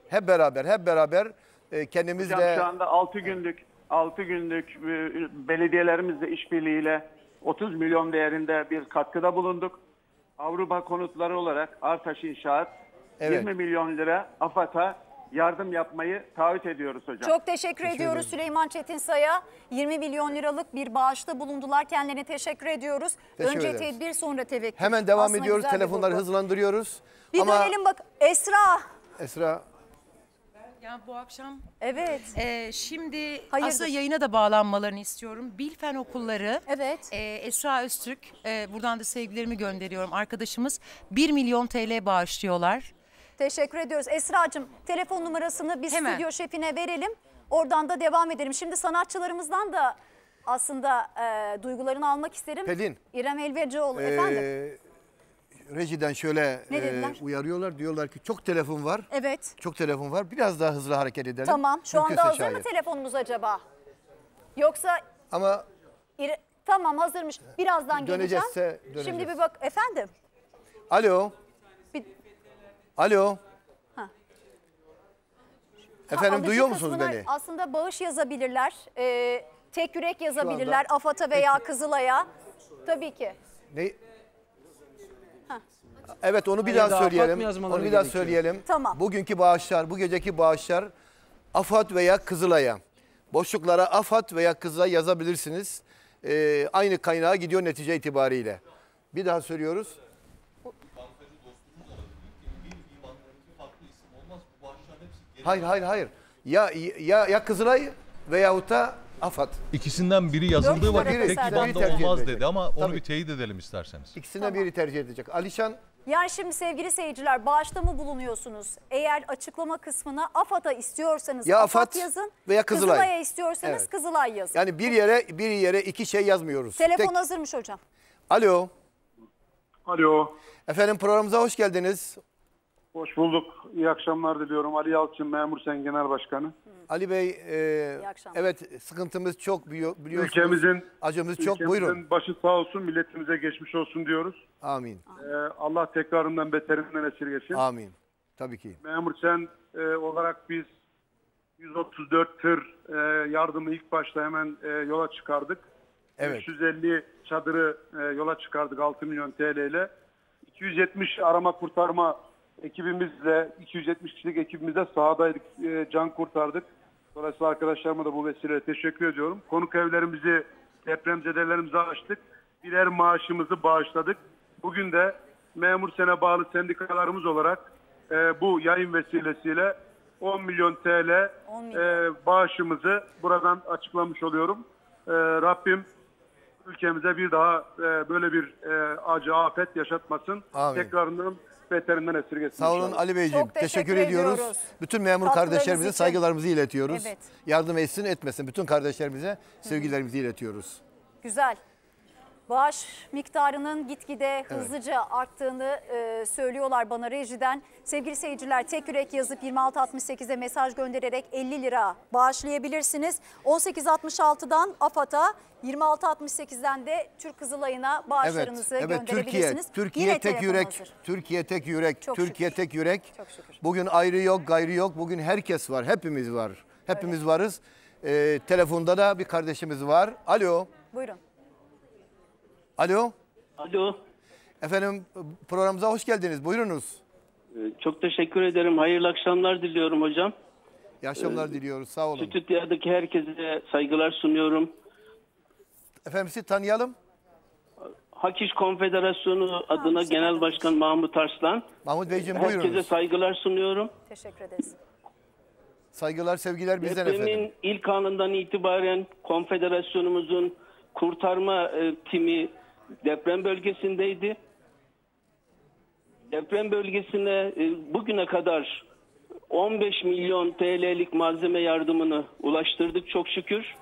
Hep beraber, hep beraber e, kendimizle Hocam şu anda 6 günlük 6 günlük e, belediyelerimizle işbirliğiyle 30 milyon değerinde bir katkıda bulunduk. Avrupa konutları olarak Artaş İnşaat Evet. 20 milyon lira AFAD'a yardım yapmayı taahhüt ediyoruz hocam. Çok teşekkür, ediyoruz Süleyman Çetinsay'a. 20 milyon liralık bir bağışta bulundular. Kendilerine teşekkür ediyoruz. Teşekkür Önce ederiz. tedbir sonra tevekkül. hemen devam Aslında ediyoruz. bir Telefonları vurgu. hızlandırıyoruz. Bir Ama dönelim bak. Esra. Esra Ya bu akşam Evet. Ee, şimdi Hayırdır? aslında yayına da bağlanmalarını istiyorum. Bilfen Okulları, evet. Esra Öztürk, e, buradan da sevgilerimi gönderiyorum arkadaşımız. 1 milyon TL bağışlıyorlar. Teşekkür ediyoruz. Esra'cığım telefon numarasını biz Hemen. stüdyo şefine verelim. Oradan da devam edelim. Şimdi sanatçılarımızdan da aslında e, duygularını almak isterim. Pelin. İrem Elvecioğlu efendim. e, rejiden şöyle e, uyarıyorlar. Diyorlar ki çok telefon var. Evet. Çok telefon var. Biraz daha hızlı hareket edelim. Tamam. Şu anda Mümkünse hazır mı şayet. telefonumuz acaba? Yoksa Ama İre- tamam hazırmış. Birazdan geleceğim. Dönecekse döneceğiz. Şimdi bir bak efendim. alo. Alo. Ha. Efendim duyuyor musunuz beni? Aslında bağış yazabilirler. Ee, tek yürek yazabilirler. AFAD'a veya Kızılay'a. Tabii ki. Ne? Ha. Evet onu bir Hayır, daha daha söyleyelim. yazmaları Onu bir daha gerekiyor. söyleyelim. Tamam. Bugünkü bağışlar, bu geceki bağışlar AFAD veya Kızılay'a. Boşluklara AFAD veya Kızılay yazabilirsiniz. Ee, aynı kaynağa gidiyor netice itibariyle. Bir daha söylüyoruz. Hayır hayır hayır. Ya ya ya Kızılay veyahut da AFAD. İkisinden biri yazıldığı vakit tek tercih edecek. olmaz dedi ama onu Tabii. bir teyit edelim isterseniz. İkisinden biri tercih edecek. Alişan Yani şimdi sevgili seyirciler bağışta mı bulunuyorsunuz? Eğer açıklama kısmına AFAD'a istiyorsanız Ya AFAD, AFAD yazın. veya Kızılay. Kızılay'a istiyorsanız Evet. Kızılay yazın. yani bir yere bir yere iki şey yazmıyoruz. Telefon Tek- hazırmış hocam. Alo. Alo. Efendim programımıza hoş geldiniz. Hoş bulduk. İyi akşamlar diliyorum. Ali Yalçın Memur Sen Genel Başkanı. Ali Bey, e, evet sıkıntımız çok büyük biliyorsunuz. Ülkemizin acımız çok. ülkemizin Buyurun. başı sağ olsun, milletimize geçmiş olsun diyoruz. Amin. Ee, Allah tekrarından beterinden esirgesin. Amin. Tabii ki. Memur Sen e, olarak biz 134 tır e, yardımı ilk başta hemen e, yola çıkardık. Evet. 550 çadırı e, yola çıkardık 6 milyon TL ile. 270 arama kurtarma ekibimizle, 270 kişilik ekibimizle sahadaydık, e, can kurtardık. Dolayısıyla arkadaşlarıma da bu vesileyle teşekkür ediyorum. Konuk evlerimizi, depremzedelerimize açtık. Birer maaşımızı bağışladık. Bugün de memur sene bağlı sendikalarımız olarak e, bu yayın vesilesiyle 10 milyon TL e, bağışımızı buradan açıklamış oluyorum. E, Rabbim ülkemize bir daha e, böyle bir e, acı afet yaşatmasın. Amin. Tekrarından beterinden esirgesin. Sağ olun. Ali Beyciğim. Çok teşekkür teşekkür ediyoruz. ediyoruz. Bütün memur kardeşlerimize için. saygılarımızı iletiyoruz. Evet. Yardım etsin etmesin. Bütün kardeşlerimize sevgilerimizi iletiyoruz. Güzel. Bağış miktarının gitgide hızlıca arttığını e, söylüyorlar bana rejiden. Sevgili seyirciler tek yürek yazıp 2668'e mesaj göndererek 50 lira bağışlayabilirsiniz. 1866'dan AFAD'a 2668'den de Türk Kızılay'ına Evet, bağışlarınızı evet Türkiye, gönderebilirsiniz. Türkiye Yine tek yürek, hazır. Türkiye tek yürek, Çok Türkiye şükür. tek yürek. Çok şükür. Bugün ayrı yok, gayrı yok. Bugün herkes var, hepimiz var. Hepimiz varız. Ee, telefonda da bir kardeşimiz var. Alo, Buyurun. Alo. Alo. Efendim programımıza hoş geldiniz. Buyurunuz. Ee, Çok teşekkür ederim. Hayırlı akşamlar diliyorum hocam. İyi akşamlar diliyoruz. Sağ olun. Stüdyodaki herkese saygılar sunuyorum. Efendim sizi tanıyalım. Hak İş Konfederasyonu adına Genel Başkan Mahmut Arslan. Mahmut Beyciğim Herkese buyurunuz. saygılar sunuyorum. Teşekkür ederiz. Saygılar, sevgiler bizden Depremin efendim. ilk anından itibaren konfederasyonumuzun kurtarma e, timi deprem bölgesindeydi. Deprem bölgesine e, bugüne kadar 15 milyon TL'lik malzeme yardımını ulaştırdık çok şükür.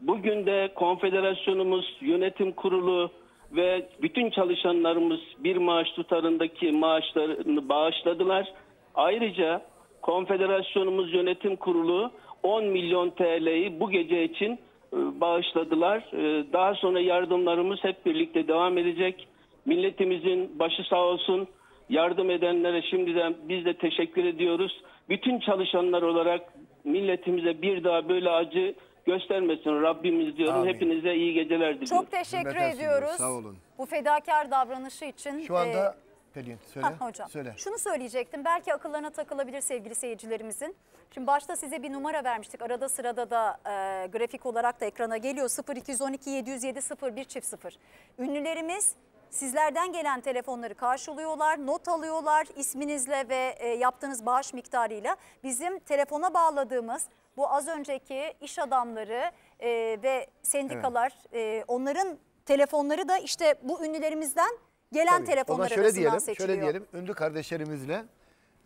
Bugün de konfederasyonumuz, yönetim kurulu ve bütün çalışanlarımız bir maaş tutarındaki maaşlarını bağışladılar. Ayrıca konfederasyonumuz yönetim kurulu 10 milyon TL'yi bu gece için bağışladılar. E, Daha sonra yardımlarımız hep birlikte devam edecek. Milletimizin başı sağ olsun. Yardım edenlere şimdiden biz de teşekkür ediyoruz. Bütün çalışanlar olarak milletimize bir daha böyle acı göstermesin Rabbimiz diyorum. Amin. Hepinize iyi geceler diliyorum. Çok teşekkür ediyoruz. Sağ olun. Bu fedakar davranışı için. Şu anda e, Pelin söyle. Ha, hocam. Söyle. Şunu söyleyecektim. Belki akıllarına takılabilir sevgili seyircilerimizin. Şimdi başta size bir numara vermiştik. Arada sırada da e, grafik olarak da ekrana geliyor. 0212 707 01 çift 0. Ünlülerimiz sizlerden gelen telefonları karşılıyorlar, not alıyorlar isminizle ve e, yaptığınız bağış miktarıyla. Bizim telefona bağladığımız bu az önceki iş adamları e, ve sendikalar e, onların telefonları da işte bu ünlülerimizden gelen Tabii. Telefonlar zaman şöyle diyelim, seçiliyor. şöyle diyelim. Ünlü kardeşlerimizle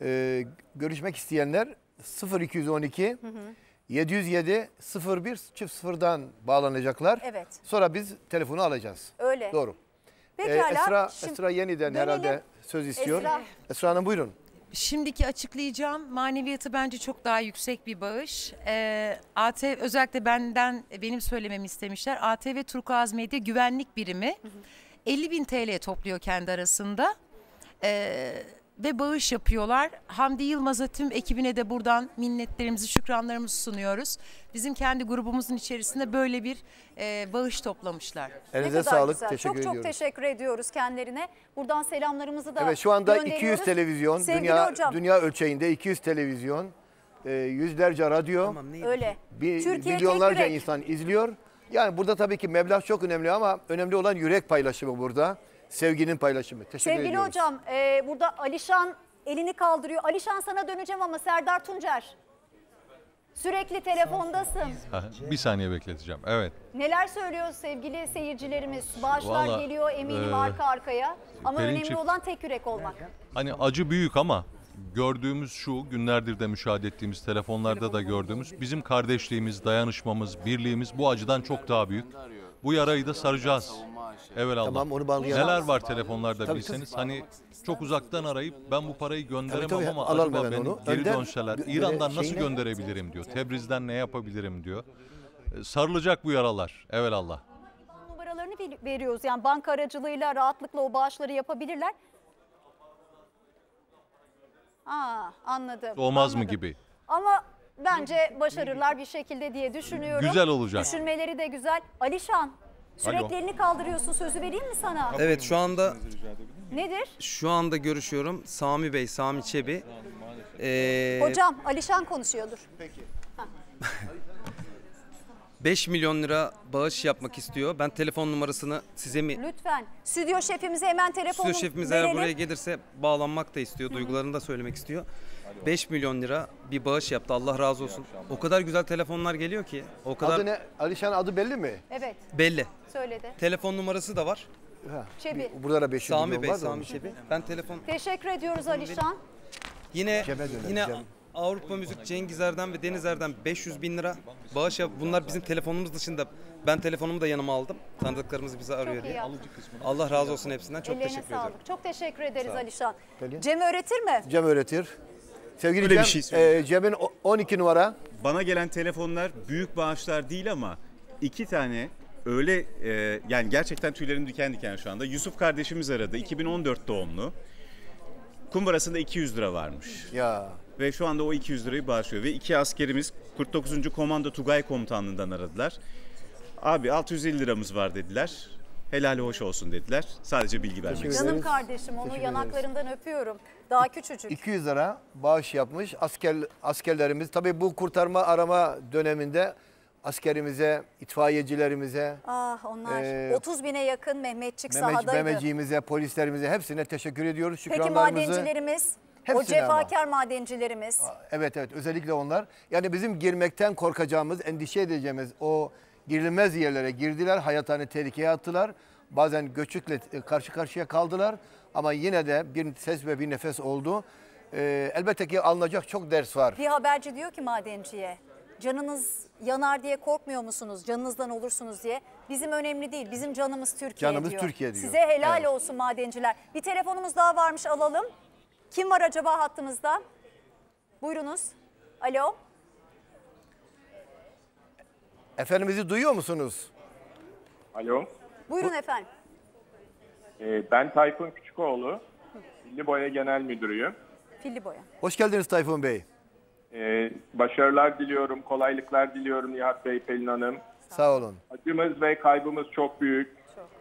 e, görüşmek isteyenler 0212 707 01 çift sıfırdan bağlanacaklar. Evet. Sonra biz telefonu alacağız. Öyle. Doğru. Pekala, Ee, Esra, şimdi Esra yeniden dönelim. herhalde söz istiyor. Esra. Esra Hanım buyurun. Şimdiki açıklayacağım maneviyatı bence çok daha yüksek bir bağış. Ee, ATV özellikle benden benim söylememi istemişler. ATV Turkuaz Medya Güvenlik Birimi 50 bin TL topluyor kendi arasında. Ee, ve bağış yapıyorlar. Hamdi Yılmaz'a tüm ekibine de buradan minnetlerimizi, şükranlarımızı sunuyoruz. Bizim kendi grubumuzun içerisinde böyle bir e, bağış toplamışlar. Elinize sağlık. güzel. Teşekkür çok, ediyoruz. Çok teşekkür ediyoruz kendilerine. Buradan selamlarımızı da Evet şu anda gönderiyoruz. 200 televizyon, Sevgili dünya hocam, dünya ölçeğinde 200 televizyon, e, yüzlerce radyo, öyle. bir, Türkiye milyonlarca insan izliyor. Yani burada tabii ki meblağ çok önemli ama önemli olan yürek paylaşımı burada. Sevginin paylaşımı. Teşekkür Sevgili ediyoruz. hocam e, burada Alişan elini kaldırıyor. Alişan sana döneceğim ama Serdar Tuncer. Sürekli telefondasın. Ha, bir saniye bekleteceğim. Evet. Neler söylüyor sevgili seyircilerimiz? Bağışlar Vallahi, geliyor eminim e, arka arkaya. Ama önemli çift- olan tek yürek olmak. Hani acı büyük ama gördüğümüz şu günlerdir de müşahede ettiğimiz telefonlarda da gördüğümüz bizim kardeşliğimiz, dayanışmamız, birliğimiz bu acıdan çok daha büyük. Bu yarayı da saracağız. Evelallah. Tamam, onu bağlayalım. Neler var telefonlarda Tabii, bilseniz. tabii. Hani çok uzaktan arayıp ben bu parayı gönderemem tabii, ama alalım acaba beni onu. geri Önden dönseler İran'dan göre- nasıl şeyine- gönderebilirim diyor. Tebriz'den ne yapabilirim diyor. E, Sarılacak bu yaralar. Evelallah. numaralarını ver- veriyoruz. Yani banka aracılığıyla rahatlıkla o bağışları yapabilirler. Aa, anladım. Olmaz mı gibi? Ama bence başarırlar bir şekilde diye düşünüyorum. Güzel olacak. Düşünmeleri de güzel. Alişan sürekli Alo. elini kaldırıyorsun sözü vereyim mi sana? Evet şu anda Nedir? şu anda görüşüyorum. Sami Bey, Sami Çebi. Ee, Hocam Alişan konuşuyordur. Peki. 5 milyon lira bağış yapmak istiyor. Ben telefon numarasını size mi Lütfen stüdyo şefimize hemen telefonu Stüdyo şefimiz eğer verelim. buraya gelirse bağlanmak da istiyor. Duygularını da söylemek istiyor. 5 milyon lira bir bağış yaptı. Allah razı olsun. O kadar güzel telefonlar geliyor ki. O kadar Adı ne? Alişan adı belli mi? Evet. belli. Söyledi. Telefon numarası da var. Çebi. Burada da 500 Sami milyon Bey, var da Sami. Çebi. Ben telefon Teşekkür ediyoruz Alişan. Yine Cebe dönelim, yine cebe. Avrupa Müzik Cengizer'den ve Denizer'den 500 bin lira bağış yap. Bunlar bizim telefonumuz dışında. Ben telefonumu da yanıma aldım. Tanıdıklarımız bizi arıyor diye. Allah razı olsun hepsinden. Çok Ellerine teşekkür sağlık. ederim. Çok teşekkür ederiz. Alişan. Cem öğretir mi? Cem öğretir. Sevgili Öyle bir Cem, şey söyleyeyim. e, Cem'in o- 12 numara. Bana gelen telefonlar büyük bağışlar değil ama iki tane öyle e, yani gerçekten tüylerim diken diken şu anda. Yusuf kardeşimiz aradı 2014 doğumlu. Kumbarasında 200 lira varmış. Ya. Ve şu anda o 200 lirayı bağışlıyor. Ve iki askerimiz 49. Komando Tugay Komutanlığı'ndan aradılar. Abi 650 liramız var dediler. Helali hoş olsun dediler. Sadece bilgi vermek istedim. Canım kardeşim onu Teşekkür yanaklarından öpüyorum. Daha küçücük. 200 lira bağış yapmış asker askerlerimiz. Tabii bu kurtarma arama döneminde askerimize, itfaiyecilerimize, Ah onlar Ee, 30 bine yakın Mehmetçik Mehmet, sahadaydı. Mehmetciğimize, polislerimize hepsine teşekkür ediyoruz. Peki Şükranlarımızı. Madencilerimiz? O Hepsine ama. cefakar madencilerimiz. Evet evet özellikle onlar. Yani bizim girmekten korkacağımız, endişe edeceğimiz o girilmez yerlere girdiler. Hayatlarını tehlikeye attılar. Bazen göçükle e, karşı karşıya kaldılar. Ama yine de bir ses ve bir nefes oldu. Ee, elbette ki alınacak çok ders var. Bir haberci diyor ki madenciye canınız yanar diye korkmuyor musunuz? Canınızdan olursunuz diye. Bizim önemli değil. Bizim canımız Türkiye Canımız diyor. Türkiye diyor. Size helal Evet. olsun madenciler. Bir telefonumuz daha varmış alalım. Kim var acaba hattımızda? Buyurunuz. Alo. Efendimiz'i duyuyor musunuz? Alo, Buyurun efendim. Ee, ben Tayfun Küçükoğlu, Milli Boya Genel Müdürüyüm. Filli boya. Hoş geldiniz Tayfun Bey. Ee, başarılar diliyorum, kolaylıklar diliyorum Nihat Bey, Pelin Hanım. Sağ olun. Acımız ve kaybımız çok büyük.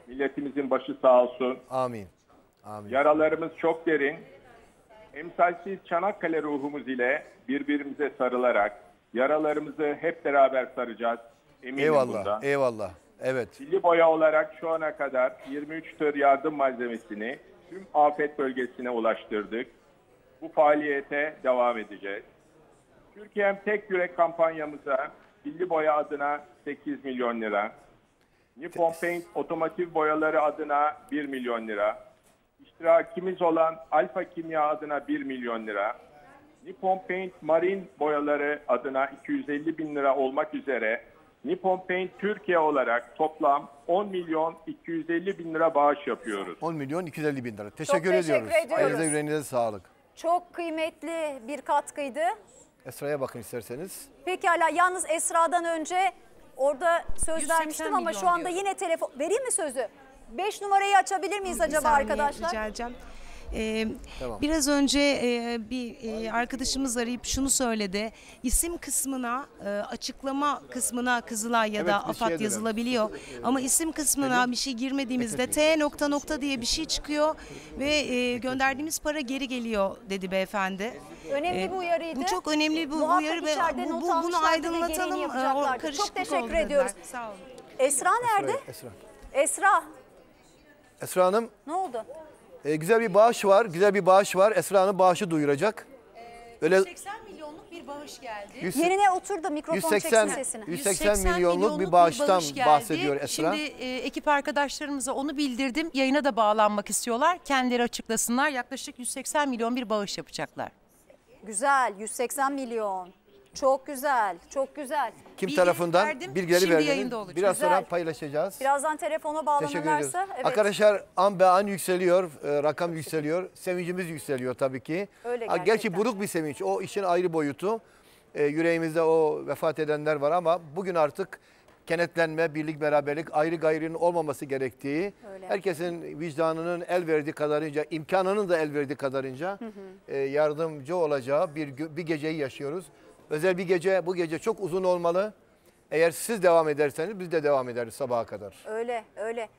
Milletimizin başı sağ olsun. Amin. Amin. Yaralarımız çok derin. Emsalsiz Çanakkale ruhumuz ile birbirimize sarılarak yaralarımızı hep beraber saracağız. Eminim Eyvallah, bundan. eyvallah. Evet. Milli boya olarak şu ana kadar 23 tır yardım malzemesini tüm afet bölgesine ulaştırdık. Bu faaliyete devam edeceğiz. Türkiye'm Tek Yürek kampanyamıza Milli Boya adına 8 milyon lira, Nippon Paint otomotiv boyaları adına 1 milyon lira, iştirakimiz olan Alfa Kimya adına 1 milyon lira, Nippon Paint Marine boyaları adına 250 bin lira olmak üzere Nippon Paint Türkiye olarak toplam 10 milyon 250 bin lira bağış yapıyoruz. 10 milyon 250 bin lira. Teşekkür teşekkür ediyoruz. ediyoruz. Yüreğinize sağlık. Çok kıymetli bir katkıydı. Esra'ya bakın isterseniz. Pekala yalnız Esra'dan önce orada söz 180 vermiştim ama şu anda diyor. yine telefon... Vereyim mi sözü? 5 numarayı açabilir miyiz Bir acaba saniye arkadaşlar? Rica edeceğim. Ee, Tamam. Biraz önce e, bir e, arkadaşımız arayıp şunu söyledi. İsim kısmına, e, açıklama kısmına Kızılay ya Evet, da bir şeye AFAD yazılabiliyor. Ama isim kısmına bir şey girmediğimizde T nokta nokta diye bir şey çıkıyor ve e, gönderdiğimiz para geri geliyor dedi beyefendi. Önemli Ee, bir uyarıydı. Bu çok önemli bir Muhakkak uyarı ve bu, bu- bunu aydınlatalım. O karışıklık Çok teşekkür ediyoruz. Sağ olun. Esra nerede? Esra. Esra Esra Hanım ne oldu? e, güzel bir bağış var. Güzel bir bağış var. Esra Hanım bağışı duyuracak. Öyle 180 milyonluk bir bağış geldi. Yüz- Yerine otur da mikrofon 180 çeksin sesini. 180 milyonluk bir bağıştan bağış geldi. bahsediyor Esra. Şimdi e, ekip arkadaşlarımıza onu bildirdim. Yayına da bağlanmak istiyorlar. Kendileri açıklasınlar. Yaklaşık 180 milyon bir bağış yapacaklar. Güzel 180 milyon. Çok güzel, çok güzel. Kim Bilgi tarafından verdim, bilgileri şimdi olacak. Biraz sonra Güzel. paylaşacağız. Birazdan telefona bağlanırlarsa. Evet. Arkadaşlar an be an yükseliyor, e, rakam yükseliyor, sevincimiz yükseliyor tabii ki. Öyle Ha, Gerçi gerçekten. buruk bir sevinç, o işin ayrı boyutu. E, yüreğimizde o vefat edenler var ama bugün artık kenetlenme, birlik, beraberlik, ayrı gayrının olmaması gerektiği, Öyle. herkesin vicdanının el verdiği kadarınca, imkanının da el verdiği kadarınca Hı hı. e, yardımcı olacağı bir, bir geceyi yaşıyoruz. Özel bir gece, bu gece çok uzun olmalı. Eğer siz devam ederseniz biz de devam ederiz sabaha kadar. Öyle, öyle.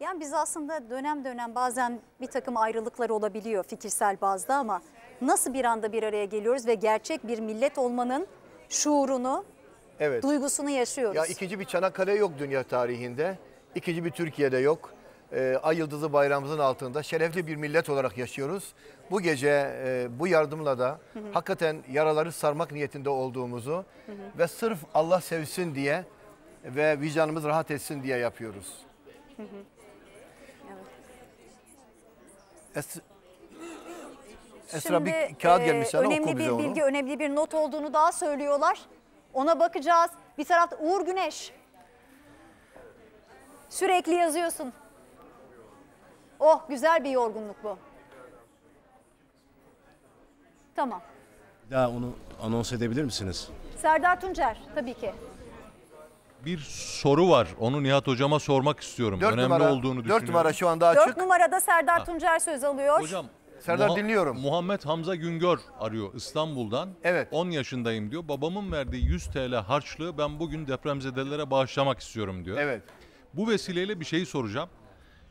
Yani biz aslında dönem dönem bazen bir takım ayrılıklar olabiliyor fikirsel bazda ama nasıl bir anda bir araya geliyoruz ve gerçek bir millet olmanın şuurunu, Evet. duygusunu yaşıyoruz. Ya ikinci bir Çanakkale yok dünya tarihinde. İkinci bir Türkiye'de yok. Ee, Ay yıldızı bayrağımızın altında şerefli bir millet olarak yaşıyoruz. Bu gece e, bu yardımla da Hı hı. hakikaten yaraları sarmak niyetinde olduğumuzu Hı hı. ve sırf Allah sevsin diye ve vicdanımız rahat etsin diye yapıyoruz. Hı hı. Es- Esra Şimdi, bir kağıt e, gelmiş sana önemli oku bir onu. bilgi, önemli bir not olduğunu daha söylüyorlar. Ona bakacağız. Bir tarafta Uğur Güneş. Sürekli yazıyorsun. Oh güzel bir yorgunluk bu. Tamam. Daha onu anons edebilir misiniz? Serdar Tuncer tabii ki. Bir soru var. Onu Nihat hocama sormak istiyorum. Dört Önemli numara- olduğunu dört düşünüyorum. numara şu anda açık. Dört numarada Serdar Ha. Tuncer söz alıyor. Hocam Serdar Muha- dinliyorum. Muhammed Hamza Güngör arıyor İstanbul'dan. Evet. 10 yaşındayım diyor. Babamın verdiği 100 TL harçlığı ben bugün depremzedelere bağışlamak istiyorum diyor. Evet. Bu vesileyle bir şey soracağım.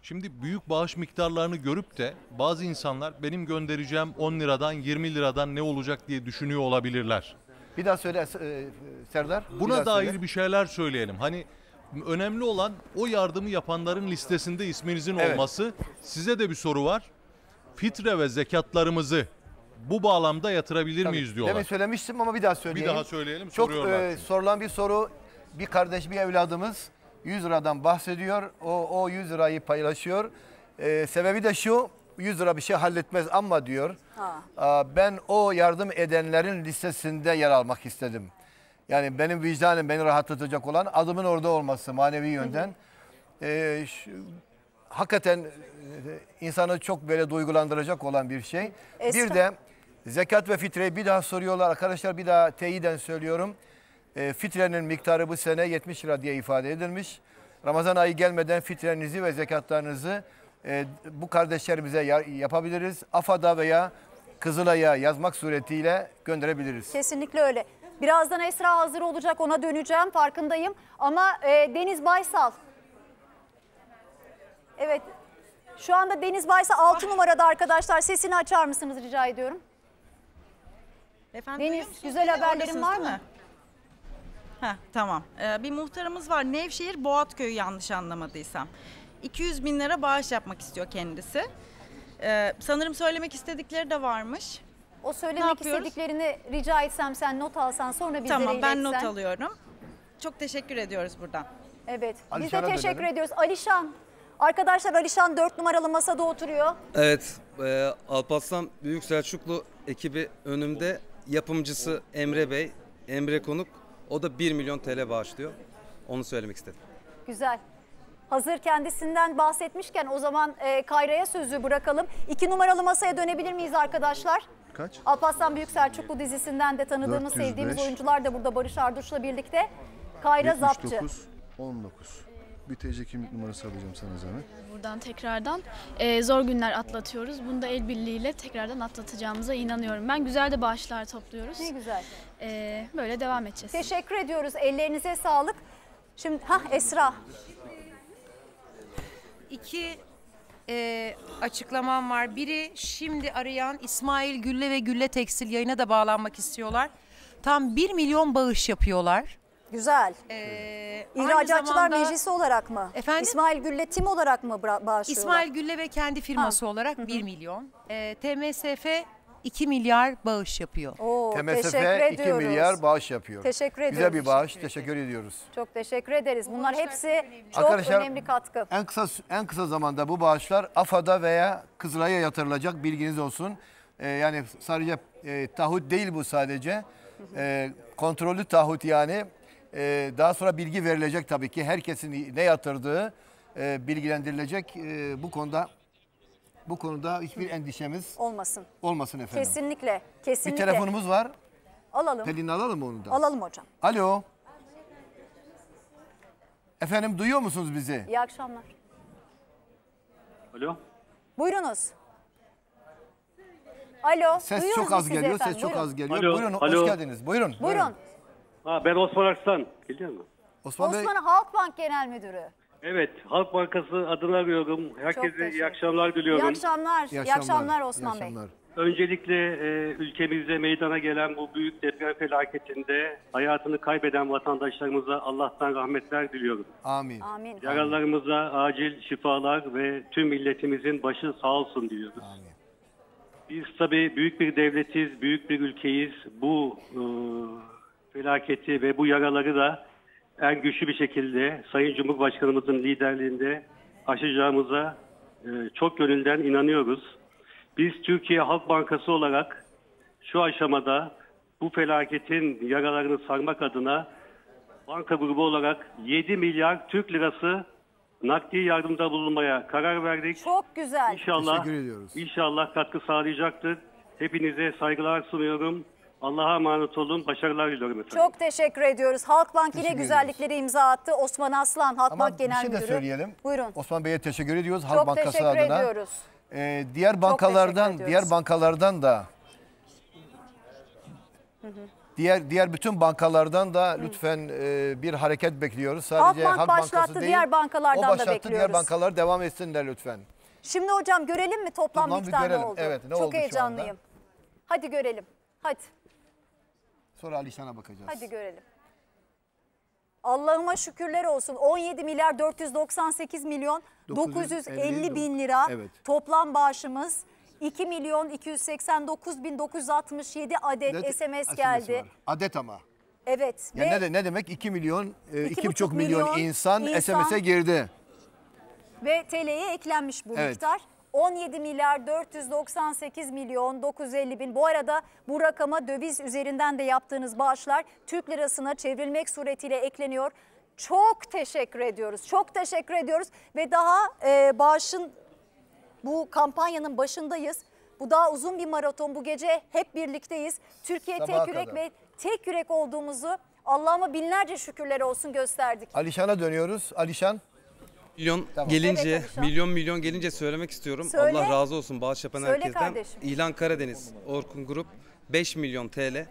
Şimdi büyük bağış miktarlarını görüp de bazı insanlar benim göndereceğim 10 liradan 20 liradan ne olacak diye düşünüyor olabilirler. Bir daha söyle e, Serdar. bir Buna daha dair söyle. bir şeyler söyleyelim. Hani önemli olan o yardımı yapanların listesinde isminizin Evet. olması. Size de bir soru var. Fitre ve zekatlarımızı bu bağlamda yatırabilir Tabii. miyiz diyorlar. Demin söylemiştim ama bir daha söyleyeyim. daha söyleyelim, Çok e, sorulan bir soru. Bir kardeş, bir evladımız 100 liradan bahsediyor. O, o 100 lirayı paylaşıyor. E, sebebi de şu, 100 lira bir şey halletmez ama diyor. Ha. Aa, Ben o yardım edenlerin listesinde yer almak istedim. Yani benim vicdanım beni rahatlatacak olan adımın orada olması manevi yönden. Ee, şu- hakikaten e, insanı çok böyle duygulandıracak olan bir şey. Esra- Bir de zekat ve fitreyi bir daha soruyorlar. Arkadaşlar bir daha teyiden söylüyorum. Ee, fitrenin miktarı bu sene 70 lira diye ifade edilmiş. Ramazan ayı gelmeden fitrenizi ve zekatlarınızı e, bu kardeşlerimize ya- yapabiliriz. AFAD'a veya Kızılay'a yazmak suretiyle gönderebiliriz. Kesinlikle öyle. Birazdan Esra hazır olacak ona döneceğim farkındayım. Ama e, Deniz Baysal. Evet. Şu anda Deniz Baysal 6 numarada arkadaşlar. Sesini açar mısınız rica ediyorum. Efendim, Deniz güzel haberlerin var değil mı? Heh, tamam. Ee, bir muhtarımız var. Nevşehir Boğatköy'ü yanlış anlamadıysam. 200 bin lira bağış yapmak istiyor kendisi. Ee, sanırım söylemek istedikleri de varmış. O Ne söylemek yapıyoruz? istediklerini rica etsem sen not alsan sonra bizlere Tamam ben not alıyorum. Çok teşekkür ediyoruz buradan. Evet. Biz de Alişan'a teşekkür dönelim. ediyoruz. Alişan. Arkadaşlar Alişan 4 numaralı masada oturuyor. Evet, e, Alparslan Büyük Selçuklu ekibi önümde. Yapımcısı Emre Bey, Emre Konuk. O da 1 milyon TL bağışlıyor. Onu söylemek istedim. Güzel. Hazır kendisinden bahsetmişken o zaman e, Kayra'ya sözü bırakalım. 2 numaralı masaya dönebilir miyiz arkadaşlar? Kaç? Alparslan Büyük Selçuklu dizisinden de tanıdığımız, 405. sevdiğimiz oyuncular da burada Barış Arduç'la birlikte. Kayra Zapçı. 79 19. Bir TC kimlik numarası alacağım sana zahmet. Buradan tekrardan e, zor günler atlatıyoruz. Bunu da el birliğiyle tekrardan atlatacağımıza inanıyorum. Ben güzel de bağışlar topluyoruz. Ne güzel. E, böyle devam edeceğiz. Teşekkür ediyoruz. Ellerinize sağlık. Şimdi ha Esra. İki e, açıklamam var. Biri şimdi arayan İsmail Gülle ve Gülle Tekstil yayına da bağlanmak istiyorlar. Tam 1 milyon bağış yapıyorlar. Güzel. Ee, İhracatçılar zamanda- Meclisi olarak mı? Efendim? İsmail Gülle tim olarak mı bağışlıyorlar? İsmail Gülle ve kendi firması olarak 1 milyon. Ee, TMSF 2 milyar bağış yapıyor. Oo, TMSF teşekkür 2 ediyoruz. milyar bağış yapıyor. Teşekkür Güzel ediyoruz. bir bağış. Teşekkür ediyoruz. Çok teşekkür ederiz. Bunlar hepsi çok Arkadaşlar, önemli katkı. En kısa en kısa zamanda bu bağışlar AFAD'a veya Kızılay'a yatırılacak bilginiz olsun. Ee, yani sadece e, taahhüt değil bu sadece. E, kontrollü taahhüt yani. E, daha sonra bilgi verilecek tabii ki. Herkesin ne yatırdığı e, bilgilendirilecek. E, bu konuda bu konuda hiçbir endişemiz Olmasın. olmasın efendim. Kesinlikle. Bir Kesinlikle. telefonumuz var. Alalım. Pelin alalım mı onu da? Alalım hocam. Alo. Efendim duyuyor musunuz bizi? İyi akşamlar. Alo. Buyurunuz. Alo. Ses duyuyoruz çok az geliyor. efendim. Ses çok Buyurun. az geliyor. Alo, Buyurun alo. hoş geldiniz. Buyurun. Buyurun. Ha, ben Osman Arslan. Geliyor mu? Osman, Osman Halkbank Genel Müdürü. Evet, Halk Bankası adına arıyorum. Herkese iyi akşamlar diliyorum. İyi akşamlar. İyi akşamlar, Osman Bey. Öncelikle e, ülkemizde meydana gelen bu büyük deprem felaketinde hayatını kaybeden vatandaşlarımıza Allah'tan rahmetler diliyorum. Amin. Amin. Yaralarımıza acil şifalar ve tüm milletimizin başı sağ olsun diyoruz. Biz tabii büyük bir devletiz, büyük bir ülkeyiz. Bu e, felaketi ve bu yaraları da en güçlü bir şekilde Sayın Cumhurbaşkanımızın liderliğinde aşacağımıza e, çok gönülden inanıyoruz. Biz Türkiye Halk Bankası olarak şu aşamada bu felaketin yaralarını sarmak adına banka grubu olarak 7 milyar Türk lirası nakdi yardımda bulunmaya karar verdik. Çok güzel. İnşallah, inşallah katkı sağlayacaktır. Hepinize saygılar sunuyorum. Allah'a emanet olun. Başarılar diliyorum efendim. Çok teşekkür ediyoruz. Halkbank yine Teşekkür güzellikleri imza attı. Osman Aslan, Halkbank Ama bir Genel şey de Müdürü. söyleyelim. Buyurun. Osman Bey'e teşekkür ediyoruz. Halk Çok Bankası teşekkür adına. ediyoruz. Ee, diğer bankalardan, diğer bankalardan da diğer diğer bütün bankalardan da lütfen e, bir hareket bekliyoruz. Sadece Halk başlattı, Bankası değil. diğer bankalardan o da başlattı, bekliyoruz. Diğer bankalar devam etsinler lütfen. Şimdi hocam görelim mi toplam Toplam bir miktar ne oldu? Evet, ne Çok oldu heyecanlıyım. Hadi görelim. Hadi. Sonra Alişan'a bakacağız. Hadi görelim. Allah'ıma şükürler olsun. 17 milyar 498 milyon 950 bin lira Evet. toplam bağışımız. 2 milyon 289 bin 967 adet SMS SMS geldi. var. Adet ama. Evet. Yani ne, de- ne demek? 2 milyon, e, İki 2,5 buçuk milyon, milyon insan, insan- SMS'e girdi. ve TL'ye eklenmiş bu Evet. miktar. 17 milyar 498 milyon 950 bin. Bu arada bu rakama döviz üzerinden de yaptığınız bağışlar Türk lirasına çevrilmek suretiyle ekleniyor. Çok teşekkür ediyoruz. Çok teşekkür ediyoruz ve daha e, bağışın bu kampanyanın başındayız. Bu daha uzun bir maraton. Bu gece hep birlikteyiz. Türkiye Sabaha tek yürek kadar. ve tek yürek olduğumuzu Allah'ıma binlerce şükürler olsun gösterdik. Alişan'a dönüyoruz. Alişan. Milyon Tamam. gelince, Evet, milyon milyon gelince söylemek istiyorum. Söyle. Allah razı olsun bağış yapan Söyle herkesten. kardeşim. İlan Karadeniz, Orkun Grup 5 milyon TL.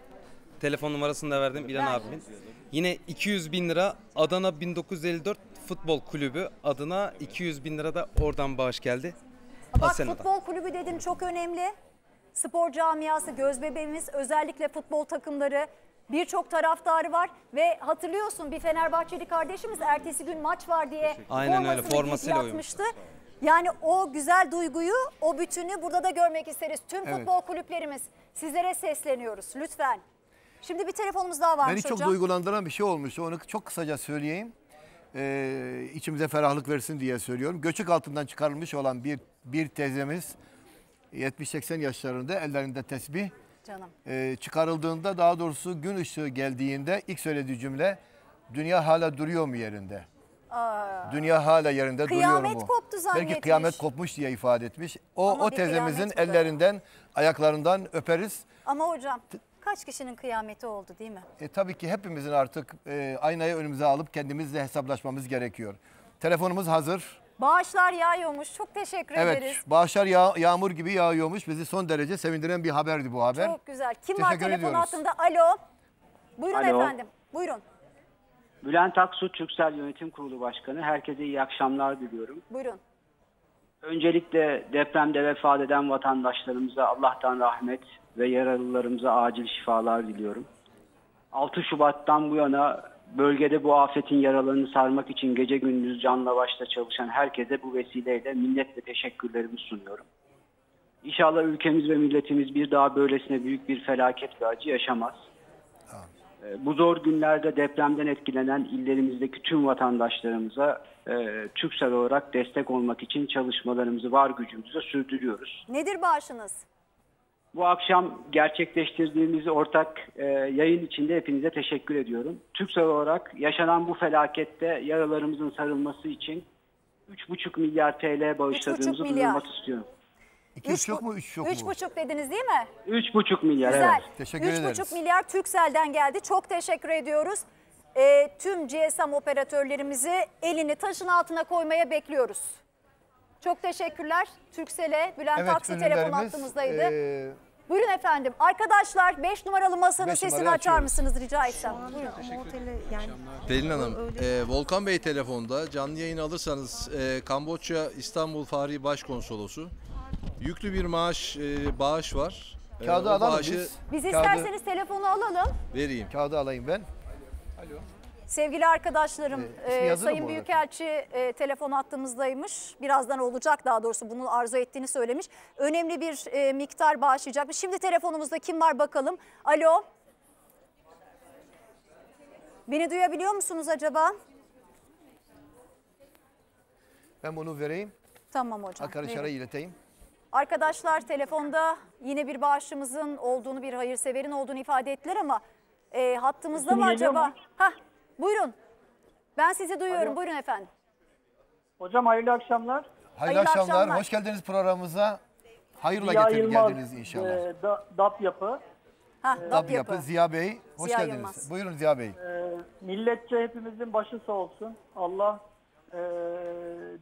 Telefon numarasını da verdim İlan Ver. abimin. Yine 200 bin lira Adana 1954 Futbol Kulübü adına 200 bin lira da oradan bağış geldi. Bak Asena'dan. futbol kulübü dedin çok önemli. Spor camiası, göz bebeğimiz, özellikle futbol takımları birçok taraftarı var ve hatırlıyorsun bir Fenerbahçeli kardeşimiz ertesi gün maç var diye Aynen öyle, formasını formasıyla yatmıştı. Yani o güzel duyguyu, o bütünü burada da görmek isteriz. Tüm Evet. futbol kulüplerimiz sizlere sesleniyoruz lütfen. Şimdi bir telefonumuz daha varmış Beni çok hocam. duygulandıran bir şey olmuş. Onu çok kısaca söyleyeyim. Ee, içimize ferahlık versin diye söylüyorum. Göçük altından çıkarılmış olan bir bir teyzemiz 70-80 yaşlarında ellerinde tesbih Canım. Ee, çıkarıldığında daha doğrusu gün ışığı geldiğinde ilk söylediği cümle dünya hala duruyor mu yerinde? Aa, Dünya hala yerinde Kıyamet duruyor mu? koptu zannetmiş. Belki kıyamet kopmuş diye ifade etmiş. O, Ama o kıyamet da. ellerinden, ayaklarından öperiz. ama hocam kaç kişinin kıyameti oldu değil mi? E, tabii ki hepimizin artık e, aynayı önümüze alıp kendimizle hesaplaşmamız gerekiyor. Telefonumuz hazır. Bağışlar yağıyormuş. Çok teşekkür Evet, ederiz. bağışlar yağ- yağmur gibi yağıyormuş. Bizi son derece sevindiren bir haberdi bu haber. Çok güzel. Kim var Teşekkür telefon ediyoruz. hattında? Alo. Buyurun Alo. efendim. Buyurun. Bülent Aksu, Türksel Yönetim Kurulu Başkanı. Herkese iyi akşamlar diliyorum. Buyurun. Öncelikle depremde vefat eden vatandaşlarımıza Allah'tan rahmet ve yaralılarımıza acil şifalar diliyorum. 6 Şubat'tan bu yana bölgede bu afetin yaralarını sarmak için gece gündüz canla başla çalışan herkese bu vesileyle minnet ve teşekkürlerimi sunuyorum. İnşallah ülkemiz ve milletimiz bir daha böylesine büyük bir felaket ve acı yaşamaz. Ee, Bu zor günlerde depremden etkilenen illerimizdeki tüm vatandaşlarımıza e, Türksel olarak destek olmak için çalışmalarımızı var gücümüzle sürdürüyoruz. Nedir bağışınız? Bu akşam gerçekleştirdiğimiz ortak e, yayın içinde hepinize teşekkür ediyorum. Türksel olarak yaşanan bu felakette yaralarımızın sarılması için 3,5 milyar TL bağışladığımızı milyar. duyurmak istiyorum. İki üç yok mu? Üç yok Üç mu? buçuk dediniz değil mi? 3,5 milyar Güzel. evet. Teşekkür Üç ederiz. buçuk milyar Türkcell'den geldi. Çok teşekkür ediyoruz. Ee, tüm GSM operatörlerimizi elini taşın altına koymaya bekliyoruz. Çok teşekkürler Türksel'e. Bülent Evet, Aksu telefon hattımızdaydı. eee, Buyurun efendim. Arkadaşlar 5 numaralı masanın Beş sesini açar açıyoruz. mısınız rica etsem? Buyurun. Pelin Hanım, e, Volkan Bey telefonda canlı yayın alırsanız e, Kamboçya İstanbul Fahri Başkonsolosu yüklü bir maaş e, bağış var. E, Kağıdı alalım bağışı biz. Biz Kağıdı- isterseniz telefonu alalım. vereyim. Kağıdı alayım ben. Sevgili arkadaşlarım, Ee, e, yazılı Sayın? Büyükelçi e, telefon hattımızdaymış. Birazdan olacak daha doğrusu bunu arzu ettiğini söylemiş. Önemli bir e, miktar bağışlayacakmış. Şimdi telefonumuzda kim var bakalım. Alo. Beni duyabiliyor musunuz acaba? Ben bunu vereyim. Tamam hocam. Arkadaşlara verin. ileteyim. Arkadaşlar telefonda yine bir bağışçımızın olduğunu, bir hayırseverin olduğunu ifade ettiler ama e, hattımızda Sesim mı acaba? mu? Hah, buyurun. Ben sizi duyuyorum. Alo. Buyurun efendim. Hocam hayırlı akşamlar. Hayırlı, Hayırlı akşamlar. akşamlar. Hoş geldiniz programımıza. Hayırla Ziya getirin Yılmaz, geldiniz inşallah. e, da, DAP yapı. Ha, Dab yapı Ziya Bey. Hoş Ziya geldiniz. Yılmaz. Buyurun Ziya Bey. E, milletçe hepimizin başı sağ olsun. Allah e,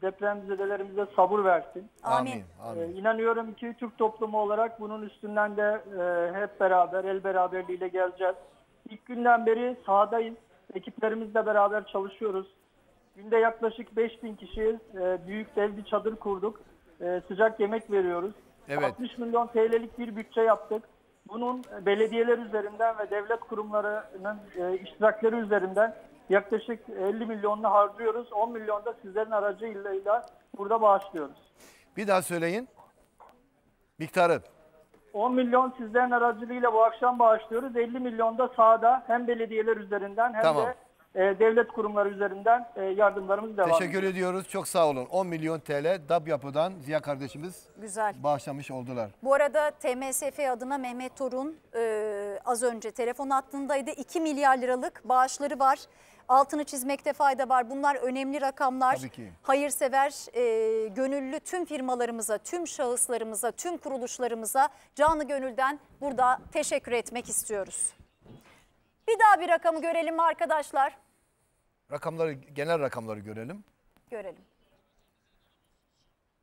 depremzedelerimize sabır versin. Amin. Amin. E, inanıyorum ki Türk toplumu olarak bunun üstünden de e, hep beraber, el beraberliğiyle geleceğiz. İlk günden beri sahadayız. Ekiplerimizle beraber çalışıyoruz. Günde yaklaşık 5000 kişiyiz. E, büyük dev bir çadır kurduk. E, sıcak yemek veriyoruz. Evet. 60 milyon TL'lik bir bütçe yaptık. Bunun belediyeler üzerinden ve devlet kurumlarının e, iştirakleri üzerinden yaklaşık 50 milyonunu harcıyoruz. 10 milyon da sizlerin aracıyla burada bağışlıyoruz. Bir daha söyleyin. Miktarı. 10 milyon sizlerin aracılığıyla bu akşam bağışlıyoruz. 50 milyon da sahada hem belediyeler üzerinden hem Tamam. de e, devlet kurumları üzerinden e, yardımlarımız devam Teşekkür ediyor. ediyoruz. Çok sağ olun. 10 milyon TL DAB yapıdan Ziya kardeşimiz Güzel. bağışlamış oldular. Bu arada TMSF adına Mehmet Torun e, az önce telefon hattındaydı. 2 milyar liralık bağışları var. Altını çizmekte fayda var. Bunlar önemli rakamlar. Tabii ki. Hayırsever, e, gönüllü tüm firmalarımıza, tüm şahıslarımıza, tüm kuruluşlarımıza canı gönülden burada teşekkür etmek istiyoruz. Bir daha bir rakamı görelim mi arkadaşlar? Rakamları, genel rakamları görelim. Görelim.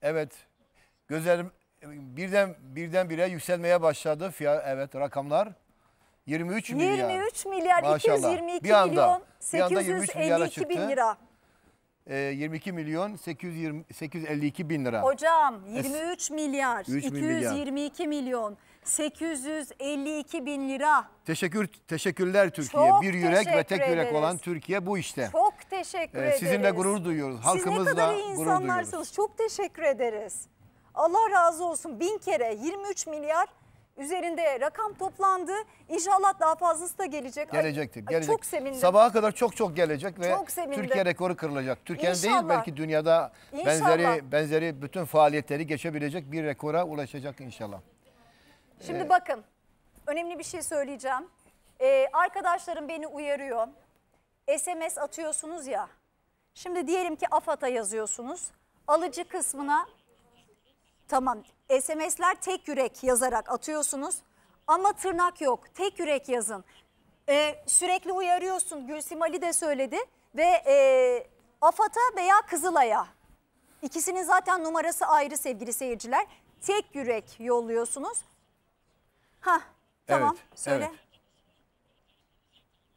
Evet. Gözlerim birden birden bire yükselmeye başladı. Fiyat, evet rakamlar. 23 milyar. 23 milyar Maşallah. 222 Bir anda, milyon bir anda 23 milyara 852 bin lira. Ee, 22 milyon 820, 852 bin lira. Hocam 23 milyar 3 milyar. 222 milyon 852 bin lira. Teşekkür teşekkürler Türkiye. Çok bir yürek ve tek yürek ederiz. olan Türkiye bu işte. Çok teşekkür Ee, ederiz. sizinle gurur duyuyoruz. Siz ne Halkımızla kadar iyi gurur insanlarsınız. duyuyoruz. Çok teşekkür ederiz. Allah razı olsun. Bin kere 23 milyar üzerinde rakam toplandı. İnşallah daha fazlası da gelecek. Gelecektir. ay, Gelecek. Çok sevindim. Sabaha kadar çok çok gelecek ve Çok sevindim. Türkiye rekoru kırılacak. Türkiye'nin değil belki dünyada İnşallah. benzeri benzeri bütün faaliyetleri geçebilecek bir rekora ulaşacak inşallah. Şimdi Ee, bakın önemli bir şey söyleyeceğim. Ee, arkadaşlarım beni uyarıyor. SMS atıyorsunuz ya. Şimdi diyelim ki AFAD'a yazıyorsunuz. Alıcı kısmına tamam SMS'ler tek yürek yazarak atıyorsunuz. Ama tırnak yok. Tek yürek yazın. Ee, sürekli uyarıyorsun. Gülsim Ali de söyledi. Ve e, AFAD'a veya Kızılay'a. İkisinin zaten numarası ayrı sevgili seyirciler. Tek yürek yolluyorsunuz. Ha tamam Evet, söyle. evet.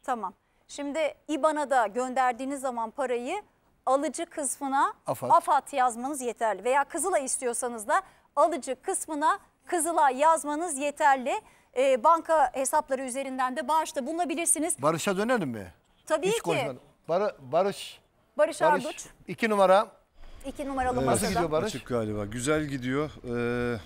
Tamam. Şimdi IBAN'a da gönderdiğiniz zaman parayı alıcı kısmına AFAD. AFAD yazmanız yeterli. Veya Kızılay istiyorsanız da alıcı kısmına Kızılay yazmanız yeterli. Ee, banka hesapları üzerinden de bağışta bulunabilirsiniz. Barış'a dönelim mi? Tabii Hiç ki. konuşmadım. Bar- Barış. Barış Arduç İki numara. iki numaralı Nasıl masada. gidiyor Barış? Açık galiba. Güzel gidiyor. Ee,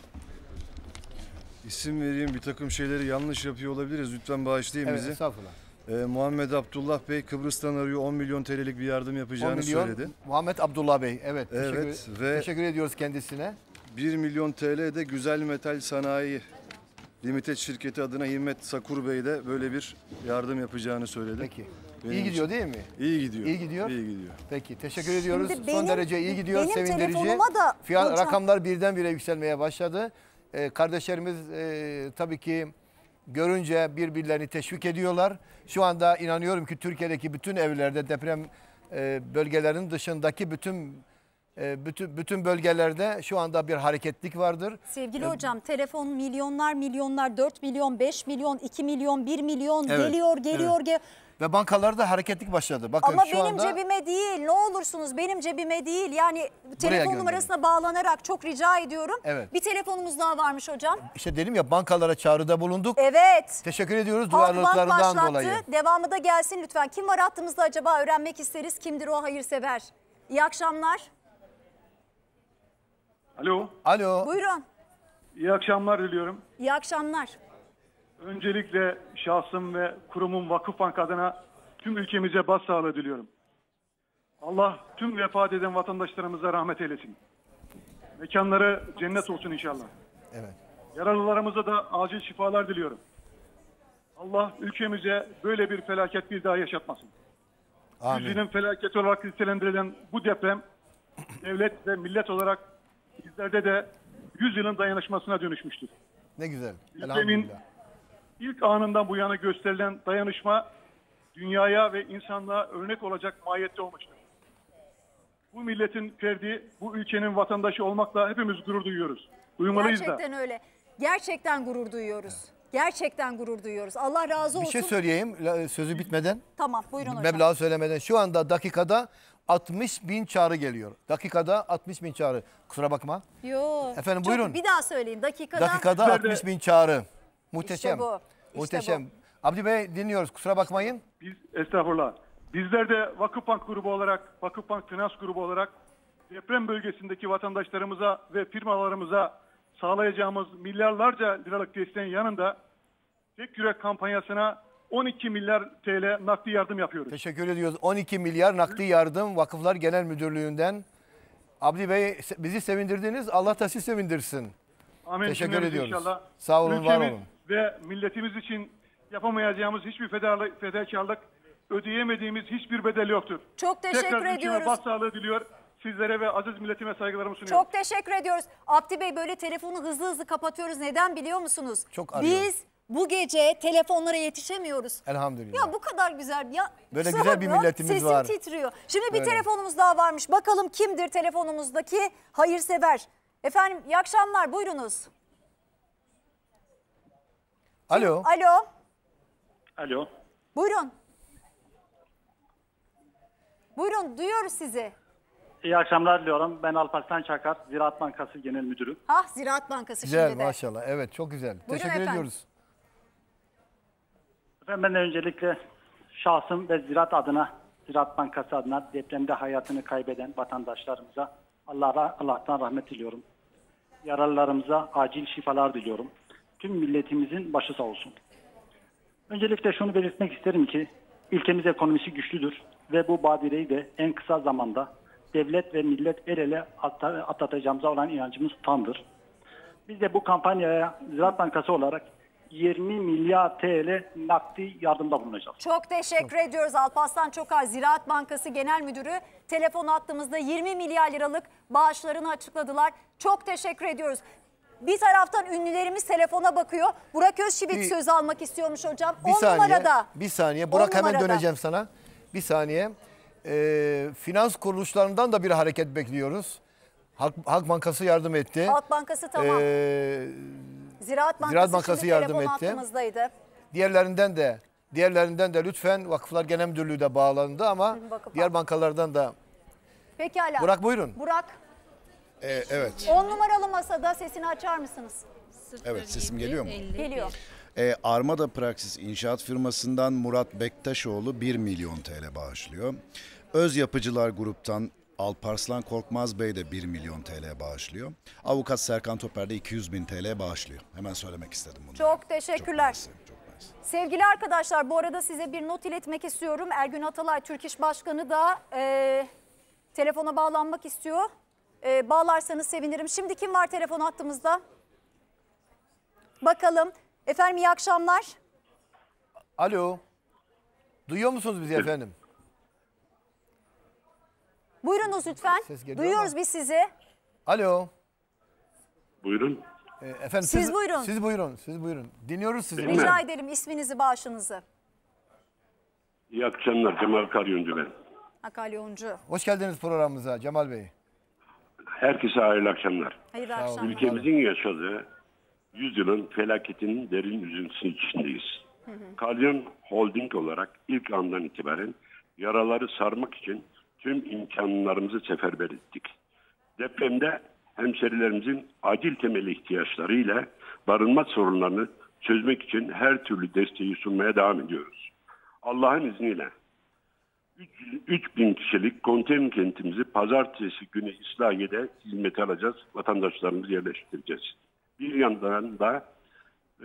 isim vereyim bir takım şeyleri yanlış yapıyor olabiliriz. Lütfen bağışlayın Evet bizi. estağfurullah. Ee, Muhammed Abdullah Bey Kıbrıs'tan arıyor. 10 milyon TL'lik bir yardım 10 yapacağını milyon. söyledi. Muhammed Abdullah Bey. Evet. Evet teşekkür, ve teşekkür ediyoruz kendisine. 1 milyon TL de Güzel Metal Sanayi Limited şirketi adına Himmet Sakur Bey de böyle bir yardım yapacağını söyledi. Peki. Benim iyi gidiyor için. değil mi? İyi gidiyor. İyi gidiyor. İyi gidiyor. Peki teşekkür ediyoruz. Şimdi Son benim- derece iyi gidiyor. benim sevindirici. da Fiyat hocam- rakamlar birdenbire yükselmeye başladı. Ee, kardeşlerimiz e, tabii ki görünce birbirlerini teşvik ediyorlar. Şu anda inanıyorum ki Türkiye'deki bütün evlerde deprem e, bölgelerinin dışındaki bütün e, bütün bütün bölgelerde şu anda bir hareketlik vardır. Sevgili E, hocam telefon milyonlar milyonlar 4 milyon 5 milyon 2 milyon 1 milyon Evet, geliyor geliyor evet. gel- Ve bankalarda hareketlik başladı. Bakın Ama şu benim anda cebime değil ne olursunuz benim cebime değil yani telefon gönderin. numarasına bağlanarak çok rica ediyorum. Evet. Bir telefonumuz daha varmış hocam. işte dedim ya bankalara çağrıda bulunduk. Evet. Teşekkür ediyoruz duyarlılıklarından dolayı. Devamı da gelsin lütfen. Kim var hattımızda acaba öğrenmek isteriz. Kimdir o hayırsever? İyi akşamlar. Alo. Alo. Buyurun. İyi akşamlar diliyorum. İyi akşamlar. Öncelikle şahsım ve kurumum Vakıfbank adına tüm ülkemize başsağlığı diliyorum. Allah tüm vefat eden vatandaşlarımıza rahmet eylesin. Mekanları cennet olsun inşallah. Evet. Yaralılarımıza da acil şifalar diliyorum. Allah ülkemize böyle bir felaket bir daha yaşatmasın. Amin. Yüzyılın felaketi olarak nitelendirilen bu deprem devlet ve millet olarak bizlerde de yüzyılın dayanışmasına dönüşmüştür. Ne güzel. Depremin Elhamdülillah. İlk anından bu yana gösterilen dayanışma dünyaya ve insanlığa örnek olacak mahiyette olmuştur. Bu milletin ferdi, bu ülkenin vatandaşı olmakla hepimiz gurur duyuyoruz. Duymalıyız da. Gerçekten öyle. Gerçekten gurur duyuyoruz. Gerçekten gurur duyuyoruz. Allah razı Bir olsun. şey söyleyeyim sözü bitmeden. Tamam buyurun hocam. Meblağı söylemeden. Şu anda dakikada 60 bin çağrı geliyor. Dakikada 60 bin çağrı. Kusura bakma. Yo. Efendim, Çok- buyurun. Bir daha söyleyin. Dakikada. Dakikada 60 bin çağrı. Muhteşem. bu, işte Muhteşem. Abdi Bey dinliyoruz. Kusura bakmayın. Biz estağfurullah. Bizler de Vakıfbank grubu olarak, Vakıfbank Finans grubu olarak deprem bölgesindeki vatandaşlarımıza ve firmalarımıza sağlayacağımız milyarlarca liralık desteğin yanında tek yürek kampanyasına 12 milyar TL nakdi yardım yapıyoruz. Teşekkür ediyoruz. 12 milyar nakdi yardım Vakıflar Genel Müdürlüğü'nden. Abdi Bey bizi sevindirdiniz. Allah da sizi sevindirsin. Amin Teşekkür ediyoruz. inşallah. Sağ olun, var Ülkemiz olun. Ve milletimiz için yapamayacağımız hiçbir fedakarlık, fedakarlık, ödeyemediğimiz hiçbir bedel yoktur. Çok teşekkür Tekrar ediyoruz. başsağlığı diliyor. Sizlere ve aziz milletime saygılarımı sunuyorum. Çok teşekkür ediyoruz. Abdi Bey böyle telefonu hızlı hızlı kapatıyoruz. Neden biliyor musunuz? Çok arıyor. Biz bu gece telefonlara yetişemiyoruz. Elhamdülillah. Ya bu kadar güzel. Ya Böyle güzel bir milletimiz sesim var. titriyor. Şimdi bir Böyle. telefonumuz daha varmış. Bakalım kimdir telefonumuzdaki hayırsever? Efendim iyi akşamlar buyurunuz. Alo. Alo Alo. buyurun. Buyurun duyuyoruz sizi. İyi akşamlar diliyorum. Ben Alparslan Çakar, Ziraat Bankası Genel Müdürü. Ah Ziraat Bankası Güzel şimdi de. maşallah. Evet çok güzel. Buyurun Teşekkür efendim. ediyoruz. Efendim ben de öncelikle şahsım ve Ziraat adına, Ziraat Bankası adına depremde hayatını kaybeden vatandaşlarımıza Allah, Allah'tan rahmet diliyorum. Yaralılarımıza acil şifalar diliyorum. Tüm milletimizin başı sağ olsun. Öncelikle şunu belirtmek isterim ki ülkemiz ekonomisi güçlüdür ve bu badireyi de en kısa zamanda devlet ve millet el ele atla- atlatacağımıza olan inancımız tamdır. Biz de bu kampanyaya Ziraat Bankası olarak 20 milyar TL nakdi yardımda bulunacağız. Çok teşekkür ediyoruz Alparslan Çokar Ziraat Bankası Genel Müdürü. Telefon attığımızda 20 milyar liralık bağışlarını açıkladılar. Çok teşekkür ediyoruz. Bir taraftan ünlülerimiz telefona bakıyor. Burak Özçivit Bir- söz almak istiyormuş hocam. Bir 10 saniye. numarada. Bir saniye. Burak hemen numarada. döneceğim sana. Bir saniye. Ee, finans kuruluşlarından da bir hareket bekliyoruz. Halk, Halk Bankası yardım etti. Halk Bankası tamam. Ee, Ziraat Bankası, Ziraat Bankası yardım etti. diğerlerinden de diğerlerinden de lütfen Vakıflar Genel Müdürlüğü de bağlandı ama diğer bankalardan da. Pekala. Burak, buyurun. Burak Ee, evet. 10 numaralı masada sesini açar mısınız? Evet sesim geliyor mu? Geliyor. Ee, Armada Praksis İnşaat firmasından Murat Bektaşoğlu 1 milyon TL bağışlıyor. Öz Yapıcılar Grup'tan Alparslan Korkmaz Bey de 1 milyon TL bağışlıyor. Avukat Serkan Toper de 200 bin TL bağışlıyor. Hemen söylemek istedim bunu. Çok teşekkürler. Sevgili arkadaşlar bu arada size bir not iletmek istiyorum. Ergün Atalay Türk İş Başkanı da e, telefona bağlanmak istiyor. E, bağlarsanız sevinirim. Şimdi kim var telefon hattımızda? Bakalım Efendim iyi akşamlar. Alo. Duyuyor musunuz bizi efendim? Buyurunuz lütfen. Ses geliyor Duyuyoruz ama. biz sizi. Alo. Buyurun. Ee, efendim Siz buyurun. Siz buyurun. Siz buyurun. Dinliyoruz sizi. Benim Rica mi? edelim isminizi, bağışınızı. İyi akşamlar Cemal Karyoncu ben. Akalyoncu. Hoş geldiniz programımıza Cemal Bey. Herkese hayırlı akşamlar. Hayırlı akşamlar. Ülkemizin yaşadığı yüzyılın felaketinin derin üzüntüsü içindeyiz. Kalyon Holding olarak ilk andan itibaren yaraları sarmak için tüm imkanlarımızı seferber ettik. Depremde hemşerilerimizin acil temel ihtiyaçlarıyla barınma sorunlarını çözmek için her türlü desteği sunmaya devam ediyoruz. Allah'ın izniyle 3000 kişilik konteyner kentimizi pazartesi günü İslahiye'de hizmete alacağız. Vatandaşlarımızı yerleştireceğiz. Bir yandan da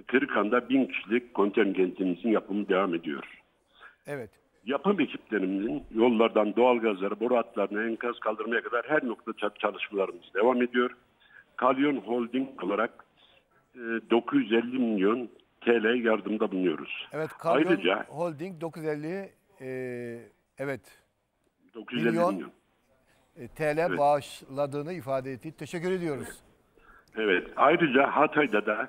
Kırıkhan'da 1000 kişilik konteyner kentimizin yapımı devam ediyor. Evet. Yapım ekiplerimizin yollardan doğalgazlara, boru hatlarına, enkaz kaldırmaya kadar her noktada çalışmalarımız devam ediyor. Kalyon Holding olarak e, 950 milyon TL yardımda bulunuyoruz. Evet Kalyon Ayrıca Holding 950 e, evet 950 milyon, milyon. e, TL bağışladığını ifade etti. Teşekkür ediyoruz. Evet. Ayrıca Hatay'da da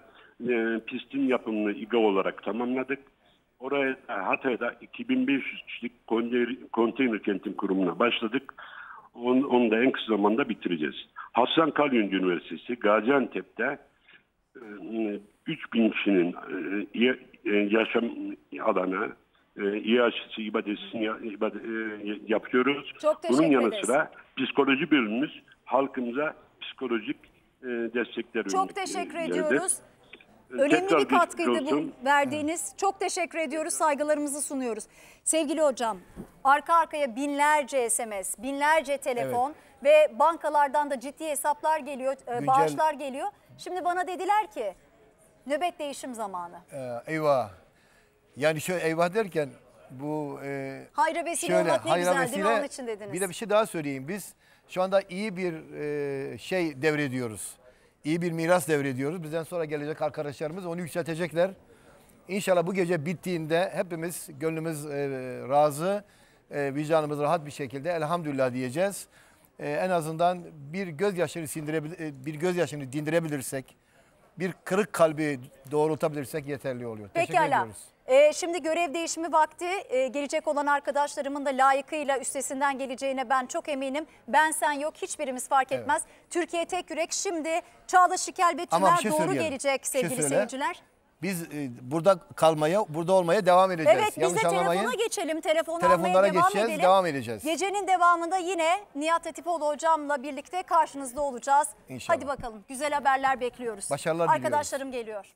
e, pistin yapımını İGA olarak tamamladık. Oraya da Hatay'da 2500 kişilik konteyner, konteyner kentin kurumuna başladık. Onu, onu da en kısa zamanda bitireceğiz. Hasan Kalyoncu Üniversitesi Gaziantep'te e, 3000 kişinin e, e, yaşam alanı, e, İHA'sı ibadesini ya- ibade- e, yapıyoruz. Çok Bunun teşekkür yanı ederiz. sıra psikoloji bölümümüz halkımıza psikolojik e, destekler Çok teşekkür verdi. ediyoruz. Önemli tekrar bir katkıydı bu verdiğiniz. Çok teşekkür ediyoruz. Saygılarımızı sunuyoruz. Sevgili hocam, arka arkaya binlerce SMS, binlerce telefon ve bankalardan da ciddi hesaplar geliyor, Güncel- bağışlar geliyor. Şimdi bana dediler ki nöbet değişim zamanı. Ee, eyvah. Yani şöyle eyvah derken bu e, Hayra vesile olmak ne hayra güzel değil mi? Onun için dediniz. Bir de bir şey daha söyleyeyim. Biz şu anda iyi bir e, şey devrediyoruz. İyi bir miras devrediyoruz. Bizden sonra gelecek arkadaşlarımız onu yükseltecekler. İnşallah bu gece bittiğinde hepimiz gönlümüz e, razı, e, vicdanımız rahat bir şekilde elhamdülillah diyeceğiz. E, en azından bir gözyaşını sindirebil e, bir gözyaşını dindirebilirsek, bir kırık kalbi doğrultabilirsek yeterli oluyor. Teşekkür Pekala. ediyoruz. Ee, şimdi görev değişimi vakti Ee, gelecek olan arkadaşlarımın da layıkıyla üstesinden geleceğine ben çok eminim. Ben sen yok hiçbirimiz fark Evet. etmez. Türkiye tek yürek şimdi Çağla Şikel ve Ama Tümer bir şey doğru gelecek şey sevgili söyle. seyirciler. Biz e, burada kalmaya, burada olmaya devam edeceğiz. Evet biz Yanlış de anlamayın. telefona geçelim. Telefonu Telefonlara almaya devam geçeceğiz, edelim. devam edeceğiz. Gecenin devamında yine Nihat Atipoğlu hocamla birlikte karşınızda olacağız. İnşallah. Hadi bakalım güzel haberler bekliyoruz. Başarılar diliyoruz. Arkadaşlarım geliyor.